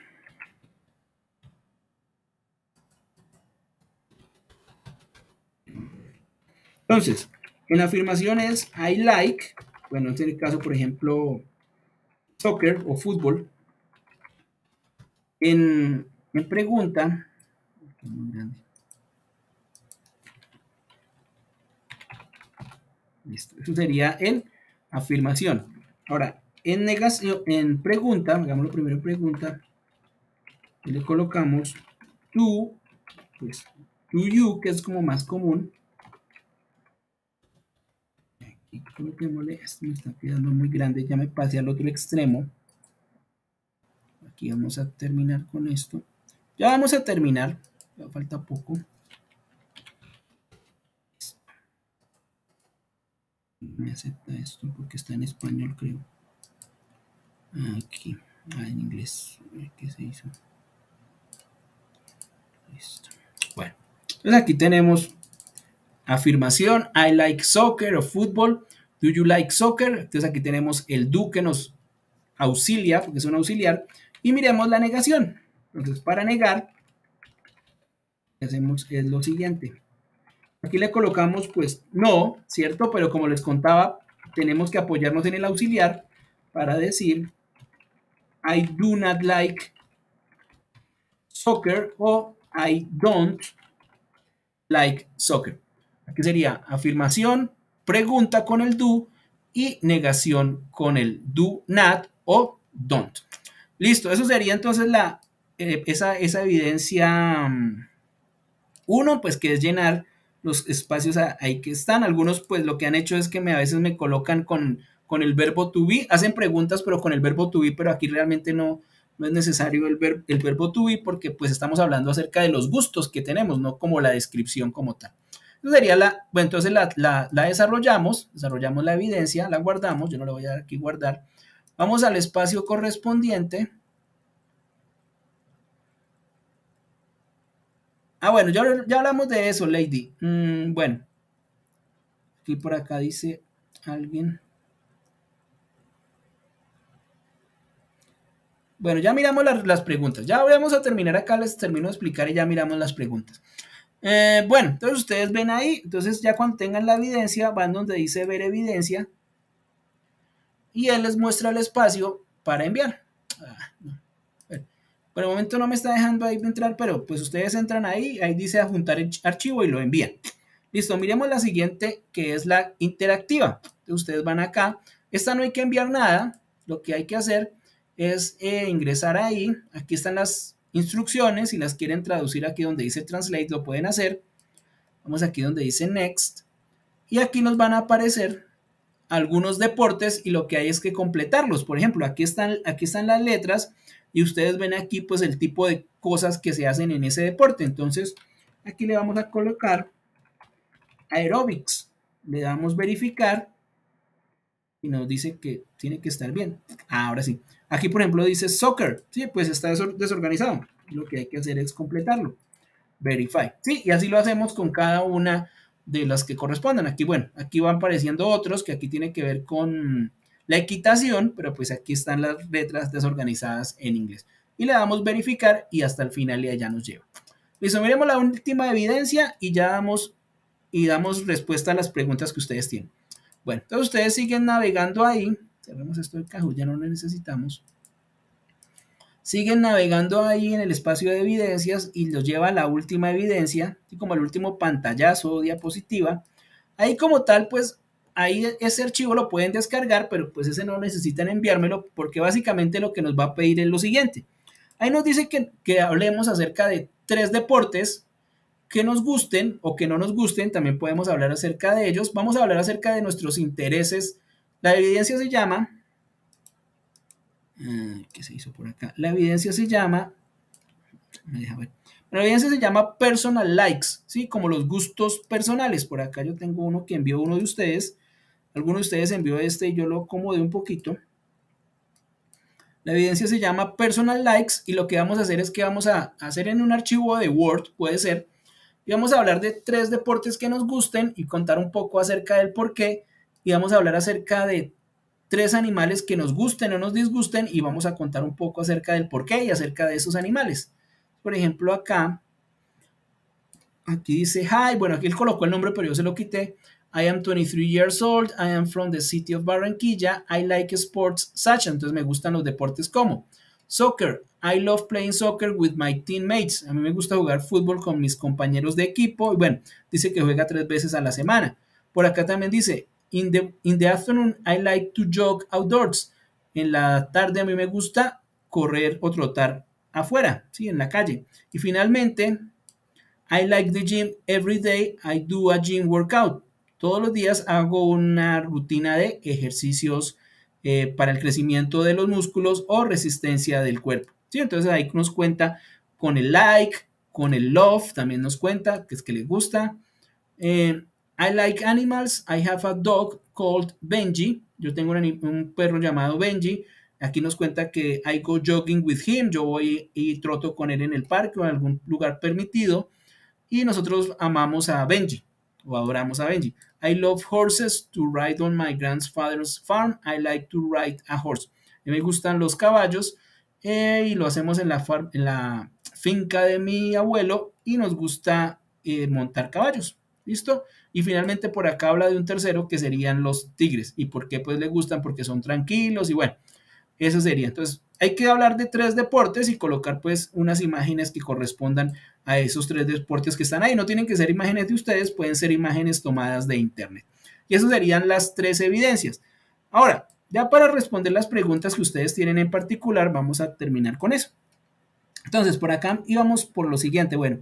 Entonces, en afirmación es I like, bueno, en el caso, por ejemplo, soccer o fútbol. En, pregunta, Listo. Eso sería en afirmación. Ahora, en negación, en pregunta, hagámoslo primero en pregunta, y le colocamos tú, pues, to you, que es como más común, esto me está quedando muy grande, ya me pasé al otro extremo. Aquí vamos a terminar con esto. Ya vamos a terminar, ya falta poco. Me acepta esto porque está en español, creo. Aquí, ah, en inglés. ¿Qué se hizo? Listo. Bueno, entonces aquí tenemos afirmación, I like soccer o fútbol, do you like soccer? Entonces aquí tenemos el do que nos auxilia, porque es un auxiliar, y miremos la negación. Entonces para negar, hacemos es lo siguiente. Aquí le colocamos pues no, ¿cierto? Pero como les contaba, tenemos que apoyarnos en el auxiliar para decir I do not like soccer o I don't like soccer. Aquí sería afirmación, pregunta con el do y negación con el do not o don't. Listo, eso sería entonces la, eh, esa, esa, evidencia 1, mm, pues que es llenar los espacios ahí que están. Algunos pues lo que han hecho es que me, a veces me colocan con, con el verbo to be, hacen preguntas pero con el verbo to be, pero aquí realmente no, no es necesario el, el verbo to be porque pues estamos hablando acerca de los gustos que tenemos, no como la descripción como tal sería la, bueno, entonces la, la, la, desarrollamos, desarrollamos la evidencia, la guardamos, yo no le voy a dar aquí guardar. Vamos al espacio correspondiente. Ah, bueno, ya, ya hablamos de eso, Lady. Mm, bueno, aquí por acá dice alguien. Bueno, ya miramos las, las preguntas. Ya vamos a terminar acá, les termino de explicar y ya miramos las preguntas. Eh, bueno, entonces ustedes ven ahí, entonces ya cuando tengan la evidencia, van donde dice ver evidencia y él les muestra el espacio para enviar. Ah, por el momento no me está dejando ahí entrar, pero pues ustedes entran ahí, ahí dice adjuntar archivo y lo envían. Listo, miremos la siguiente que es la interactiva. ustedes van acá, esta no hay que enviar nada, lo que hay que hacer es eh, ingresar ahí, aquí están las instrucciones, si las quieren traducir aquí donde dice translate, lo pueden hacer. Vamos aquí donde dice next. Y aquí nos van a aparecer algunos deportes y lo que hay es que completarlos. Por ejemplo, aquí están, aquí están las letras y ustedes ven aquí pues el tipo de cosas que se hacen en ese deporte. Entonces, aquí le vamos a colocar aerobics. Le damos verificar y nos dice que tiene que estar bien. Ahora sí. Aquí, por ejemplo, dice soccer. Sí, pues está desorganizado. Lo que hay que hacer es completarlo. Verify. Sí, y así lo hacemos con cada una de las que correspondan. Aquí, bueno, aquí van apareciendo otros que aquí tiene que ver con la equitación, pero pues aquí están las letras desorganizadas en inglés. Y le damos verificar y hasta el final ya nos lleva. Listo, miremos la última evidencia y ya damos, y damos respuesta a las preguntas que ustedes tienen. Bueno, entonces ustedes siguen navegando ahí. Cerremos esto del cajón, ya no lo necesitamos. Siguen navegando ahí en el espacio de evidencias y los lleva a la última evidencia, como el último pantallazo o diapositiva. Ahí como tal, pues ahí ese archivo lo pueden descargar, pero pues ese no necesitan enviármelo porque básicamente lo que nos va a pedir es lo siguiente. Ahí nos dice que, que hablemos acerca de tres deportes que nos gusten o que no nos gusten, también podemos hablar acerca de ellos. Vamos a hablar acerca de nuestros intereses. La evidencia se llama, ah, ¿qué se hizo por acá? La evidencia se llama, me deja ver. La evidencia se llama personal likes, ¿sí? Como los gustos personales. Por acá yo tengo uno que envió uno de ustedes. Alguno de ustedes envió este y yo lo acomodé un poquito. La evidencia se llama personal likes y lo que vamos a hacer es que vamos a hacer en un archivo de Word, puede ser, y vamos a hablar de tres deportes que nos gusten y contar un poco acerca del por qué. Y vamos a hablar acerca de tres animales que nos gusten o nos disgusten y vamos a contar un poco acerca del por qué y acerca de esos animales. Por ejemplo, acá, aquí dice, hi, bueno, aquí él colocó el nombre, pero yo se lo quité. I am 23 years old, I am from the city of Barranquilla, I like sports such, entonces me gustan los deportes como soccer, I love playing soccer with my teammates. A mí me gusta jugar fútbol con mis compañeros de equipo. Y bueno, dice que juega tres veces a la semana. Por acá también dice, in the, in the afternoon I like to jog outdoors. En la tarde a mí me gusta correr o trotar afuera, ¿sí? en la calle. Y finalmente, I like the gym every day. I do a gym workout. Todos los días hago una rutina de ejercicios eh, para el crecimiento de los músculos o resistencia del cuerpo. ¿sí? Entonces ahí nos cuenta con el like, con el love, también nos cuenta que es que le gusta. Eh, I like animals. I have a dog called Benji. Yo tengo un, perro llamado Benji. Aquí nos cuenta que I go jogging with him. Yo voy y troto con él en el parque o en algún lugar permitido. Y nosotros amamos a Benji o adoramos a Benji. I love horses to ride on my grandfather's farm. I like to ride a horse. Me gustan los caballos eh, y lo hacemos en la, en la finca de mi abuelo y nos gusta eh, montar caballos. ¿Listo? Y finalmente por acá habla de un tercero que serían los tigres. ¿Y por qué pues le gustan? Porque son tranquilos y bueno, eso sería. Entonces hay que hablar de tres deportes y colocar pues unas imágenes que correspondan a esos tres deportes que están ahí. No tienen que ser imágenes de ustedes, pueden ser imágenes tomadas de internet. Y eso serían las tres evidencias. Ahora, ya para responder las preguntas que ustedes tienen en particular, vamos a terminar con eso. Entonces, por acá íbamos por lo siguiente. Bueno,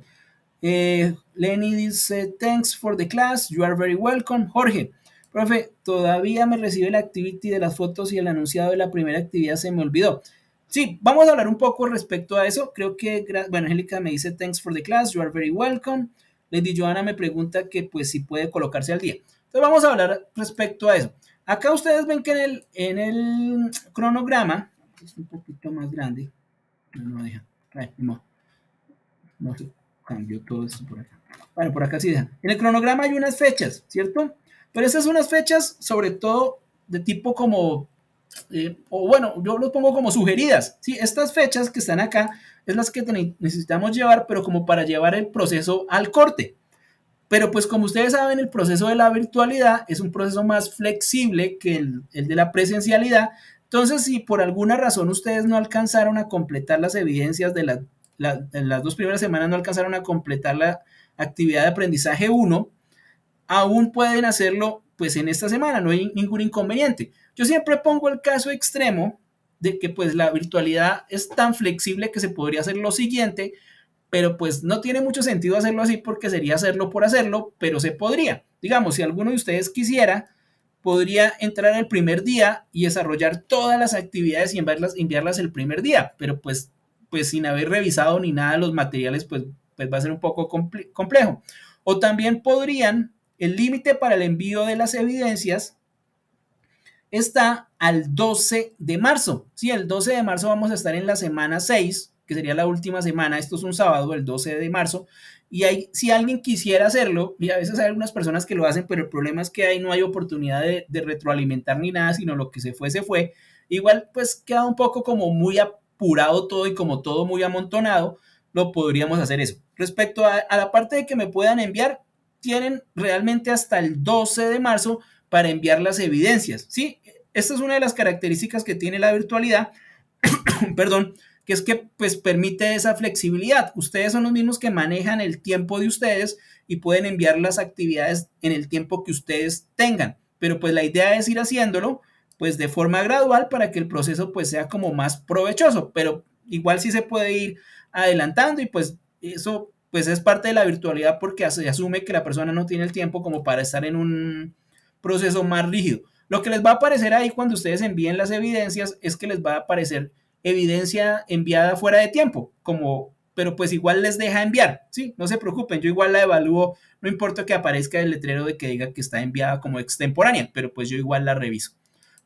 eh, Lenny dice, thanks for the class, you are very welcome. Jorge, profe, todavía me recibe la activity de las fotos y el anunciado de la primera actividad se me olvidó. Sí, vamos a hablar un poco respecto a eso. Creo que, bueno, Angélica me dice, thanks for the class, you are very welcome. Lady Joana me pregunta que pues si puede colocarse al día. Entonces vamos a hablar respecto a eso. Acá ustedes ven que en el, en el cronograma, es un poquito más grande, no, deja, no, no se cambió todo esto por acá. Bueno, por acá sí deja. En el cronograma hay unas fechas, ¿cierto? Pero esas son unas fechas sobre todo de tipo como, eh, o bueno, yo lo pongo como sugeridas, ¿sí? Estas fechas que están acá es las que necesitamos llevar, pero como para llevar el proceso al corte. Pero pues como ustedes saben, el proceso de la virtualidad es un proceso más flexible que el, de la presencialidad. Entonces, si por alguna razón ustedes no alcanzaron a completar las evidencias de las dos primeras semanas, no alcanzaron a completar la actividad de aprendizaje 1, aún pueden hacerlo pues en esta semana, no hay ningún inconveniente. Yo siempre pongo el caso extremo de que pues la virtualidad es tan flexible que se podría hacer lo siguiente, pero pues no tiene mucho sentido hacerlo así porque sería hacerlo por hacerlo, pero se podría. Digamos, si alguno de ustedes quisiera, podría entrar el primer día y desarrollar todas las actividades y enviarlas, enviarlas el primer día, pero pues, pues sin haber revisado ni nada los materiales, pues, pues va a ser un poco complejo. O también podrían, el límite para el envío de las evidencias está al 12 de marzo. Sí, el 12 de marzo vamos a estar en la semana 6, que sería la última semana, esto es un sábado, el 12 de marzo, y ahí, si alguien quisiera hacerlo, y a veces hay algunas personas que lo hacen, pero el problema es que ahí no hay oportunidad de, retroalimentar ni nada, sino lo que se fue, se fue. Igual, pues queda un poco como muy apurado todo y como todo muy amontonado, lo podríamos hacer eso. Respecto a, a la parte de que me puedan enviar, tienen realmente hasta el 12 de marzo para enviar las evidencias. Sí, esta es una de las características que tiene la virtualidad, perdón, que es que pues permite esa flexibilidad. Ustedes son los mismos que manejan el tiempo de ustedes y pueden enviar las actividades en el tiempo que ustedes tengan. Pero pues la idea es ir haciéndolo pues de forma gradual para que el proceso pues sea como más provechoso, pero igual sí se puede ir adelantando y pues eso pues es parte de la virtualidad porque se asume que la persona no tiene el tiempo como para estar en un proceso más rígido. Lo que les va a aparecer ahí cuando ustedes envíen las evidencias es que les va a aparecer evidencia enviada fuera de tiempo, como, pero pues igual les deja enviar, ¿sí? No se preocupen, yo igual la evalúo, no importa que aparezca el letrero de que diga que está enviada como extemporánea, pero pues yo igual la reviso.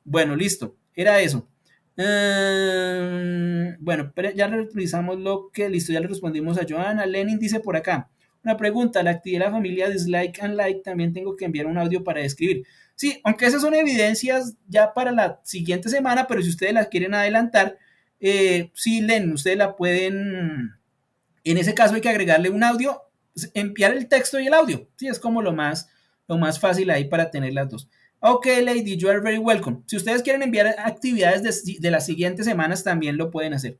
Bueno, listo, era eso. Em, bueno, ya revisamos lo que, listo, ya le respondimos a Joana. Lenin dice por acá, una pregunta, la actividad de la familia dislike and like, también tengo que enviar un audio para describir. Sí, aunque esas son evidencias ya para la siguiente semana, pero si ustedes las quieren adelantar, eh, si leen, ustedes la pueden, en ese caso hay que agregarle un audio, enviar el texto y el audio, sí, es como lo más, lo más fácil ahí para tener las dos. Ok, lady, you are very welcome. Si ustedes quieren enviar actividades de, las siguientes semanas, también lo pueden hacer.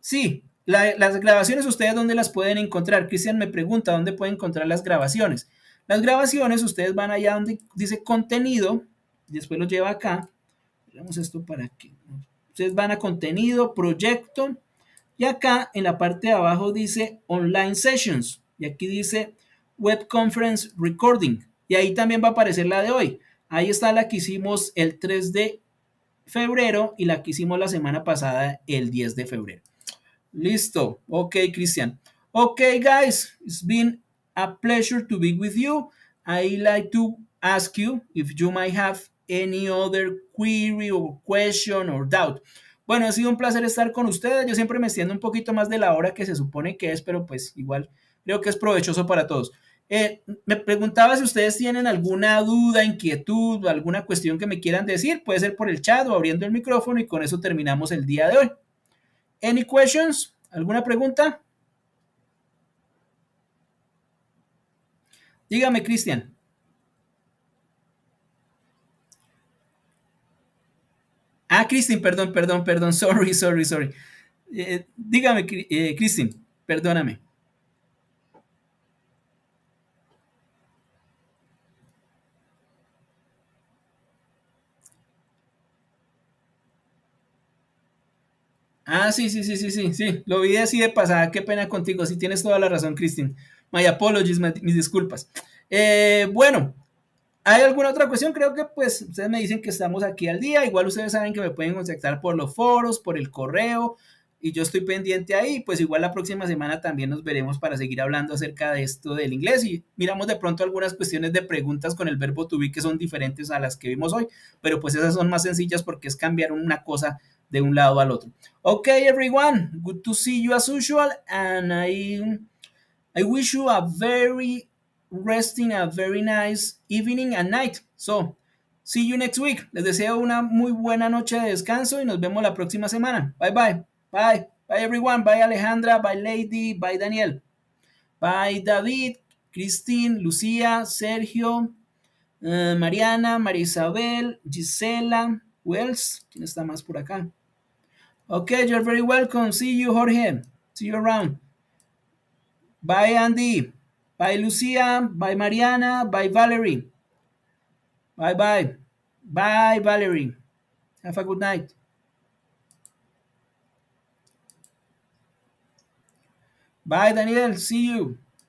Sí, las grabaciones, ¿ustedes dónde las pueden encontrar? Cristian me pregunta, ¿dónde pueden encontrar las grabaciones? Las grabaciones, ustedes van allá donde dice contenido, después lo lleva acá. Veamos esto para aquí. Ustedes van a contenido, proyecto, y acá en la parte de abajo dice online sessions, y aquí dice web conference recording, y ahí también va a aparecer la de hoy. Ahí está la que hicimos el 3 de febrero y la que hicimos la semana pasada el 10 de febrero. Listo. Ok, Cristian. Ok, guys, it's been a pleasure to be with you. I like to ask you if you might have any other query or question or doubt. Bueno, ha sido un placer estar con ustedes. Yo siempre me extiendo un poquito más de la hora que se supone que es, pero pues igual creo que es provechoso para todos. Eh, me preguntaba si ustedes tienen alguna duda, inquietud o alguna cuestión que me quieran decir. Puede ser por el chat o abriendo el micrófono y con eso terminamos el día de hoy. Any questions? ¿Alguna pregunta? Dígame, Cristian. Ah, Cristin, perdón, perdón, perdón, sorry, sorry, sorry. Eh, dígame, eh, Cristin, perdóname. Ah, sí, sí, sí, sí, sí, sí. Lo vi así de pasada. Qué pena contigo. Sí, tienes toda la razón, Cristin. My apologies, mis disculpas. Eh, bueno, ¿Hay alguna otra cuestión? Creo que pues ustedes me dicen que estamos aquí al día. Igual ustedes saben que me pueden contactar por los foros, por el correo y yo estoy pendiente ahí. Pues igual la próxima semana también nos veremos para seguir hablando acerca de esto del inglés y miramos de pronto algunas cuestiones de preguntas con el verbo to be que son diferentes a las que vimos hoy, pero pues esas son más sencillas porque es cambiar una cosa de un lado al otro. Ok, everyone, good to see you as usual and I, I wish you a very resting a very nice evening and night. So, see you next week. Les deseo una muy buena noche de descanso y nos vemos la próxima semana. Bye bye. Bye. Bye everyone. Bye Alejandra. Bye Lady. Bye Daniel. Bye David, Christine, Lucía, Sergio, uh, Mariana, María Isabel, Gisela. Else? ¿Quién está más por acá? Okay, you're very welcome. See you, Jorge. See you around. Bye, Andy. Bye, Lucia. Bye, Mariana. Bye, Valerie. Bye, bye. Bye, Valerie. Have a good night. Bye, Daniel. See you.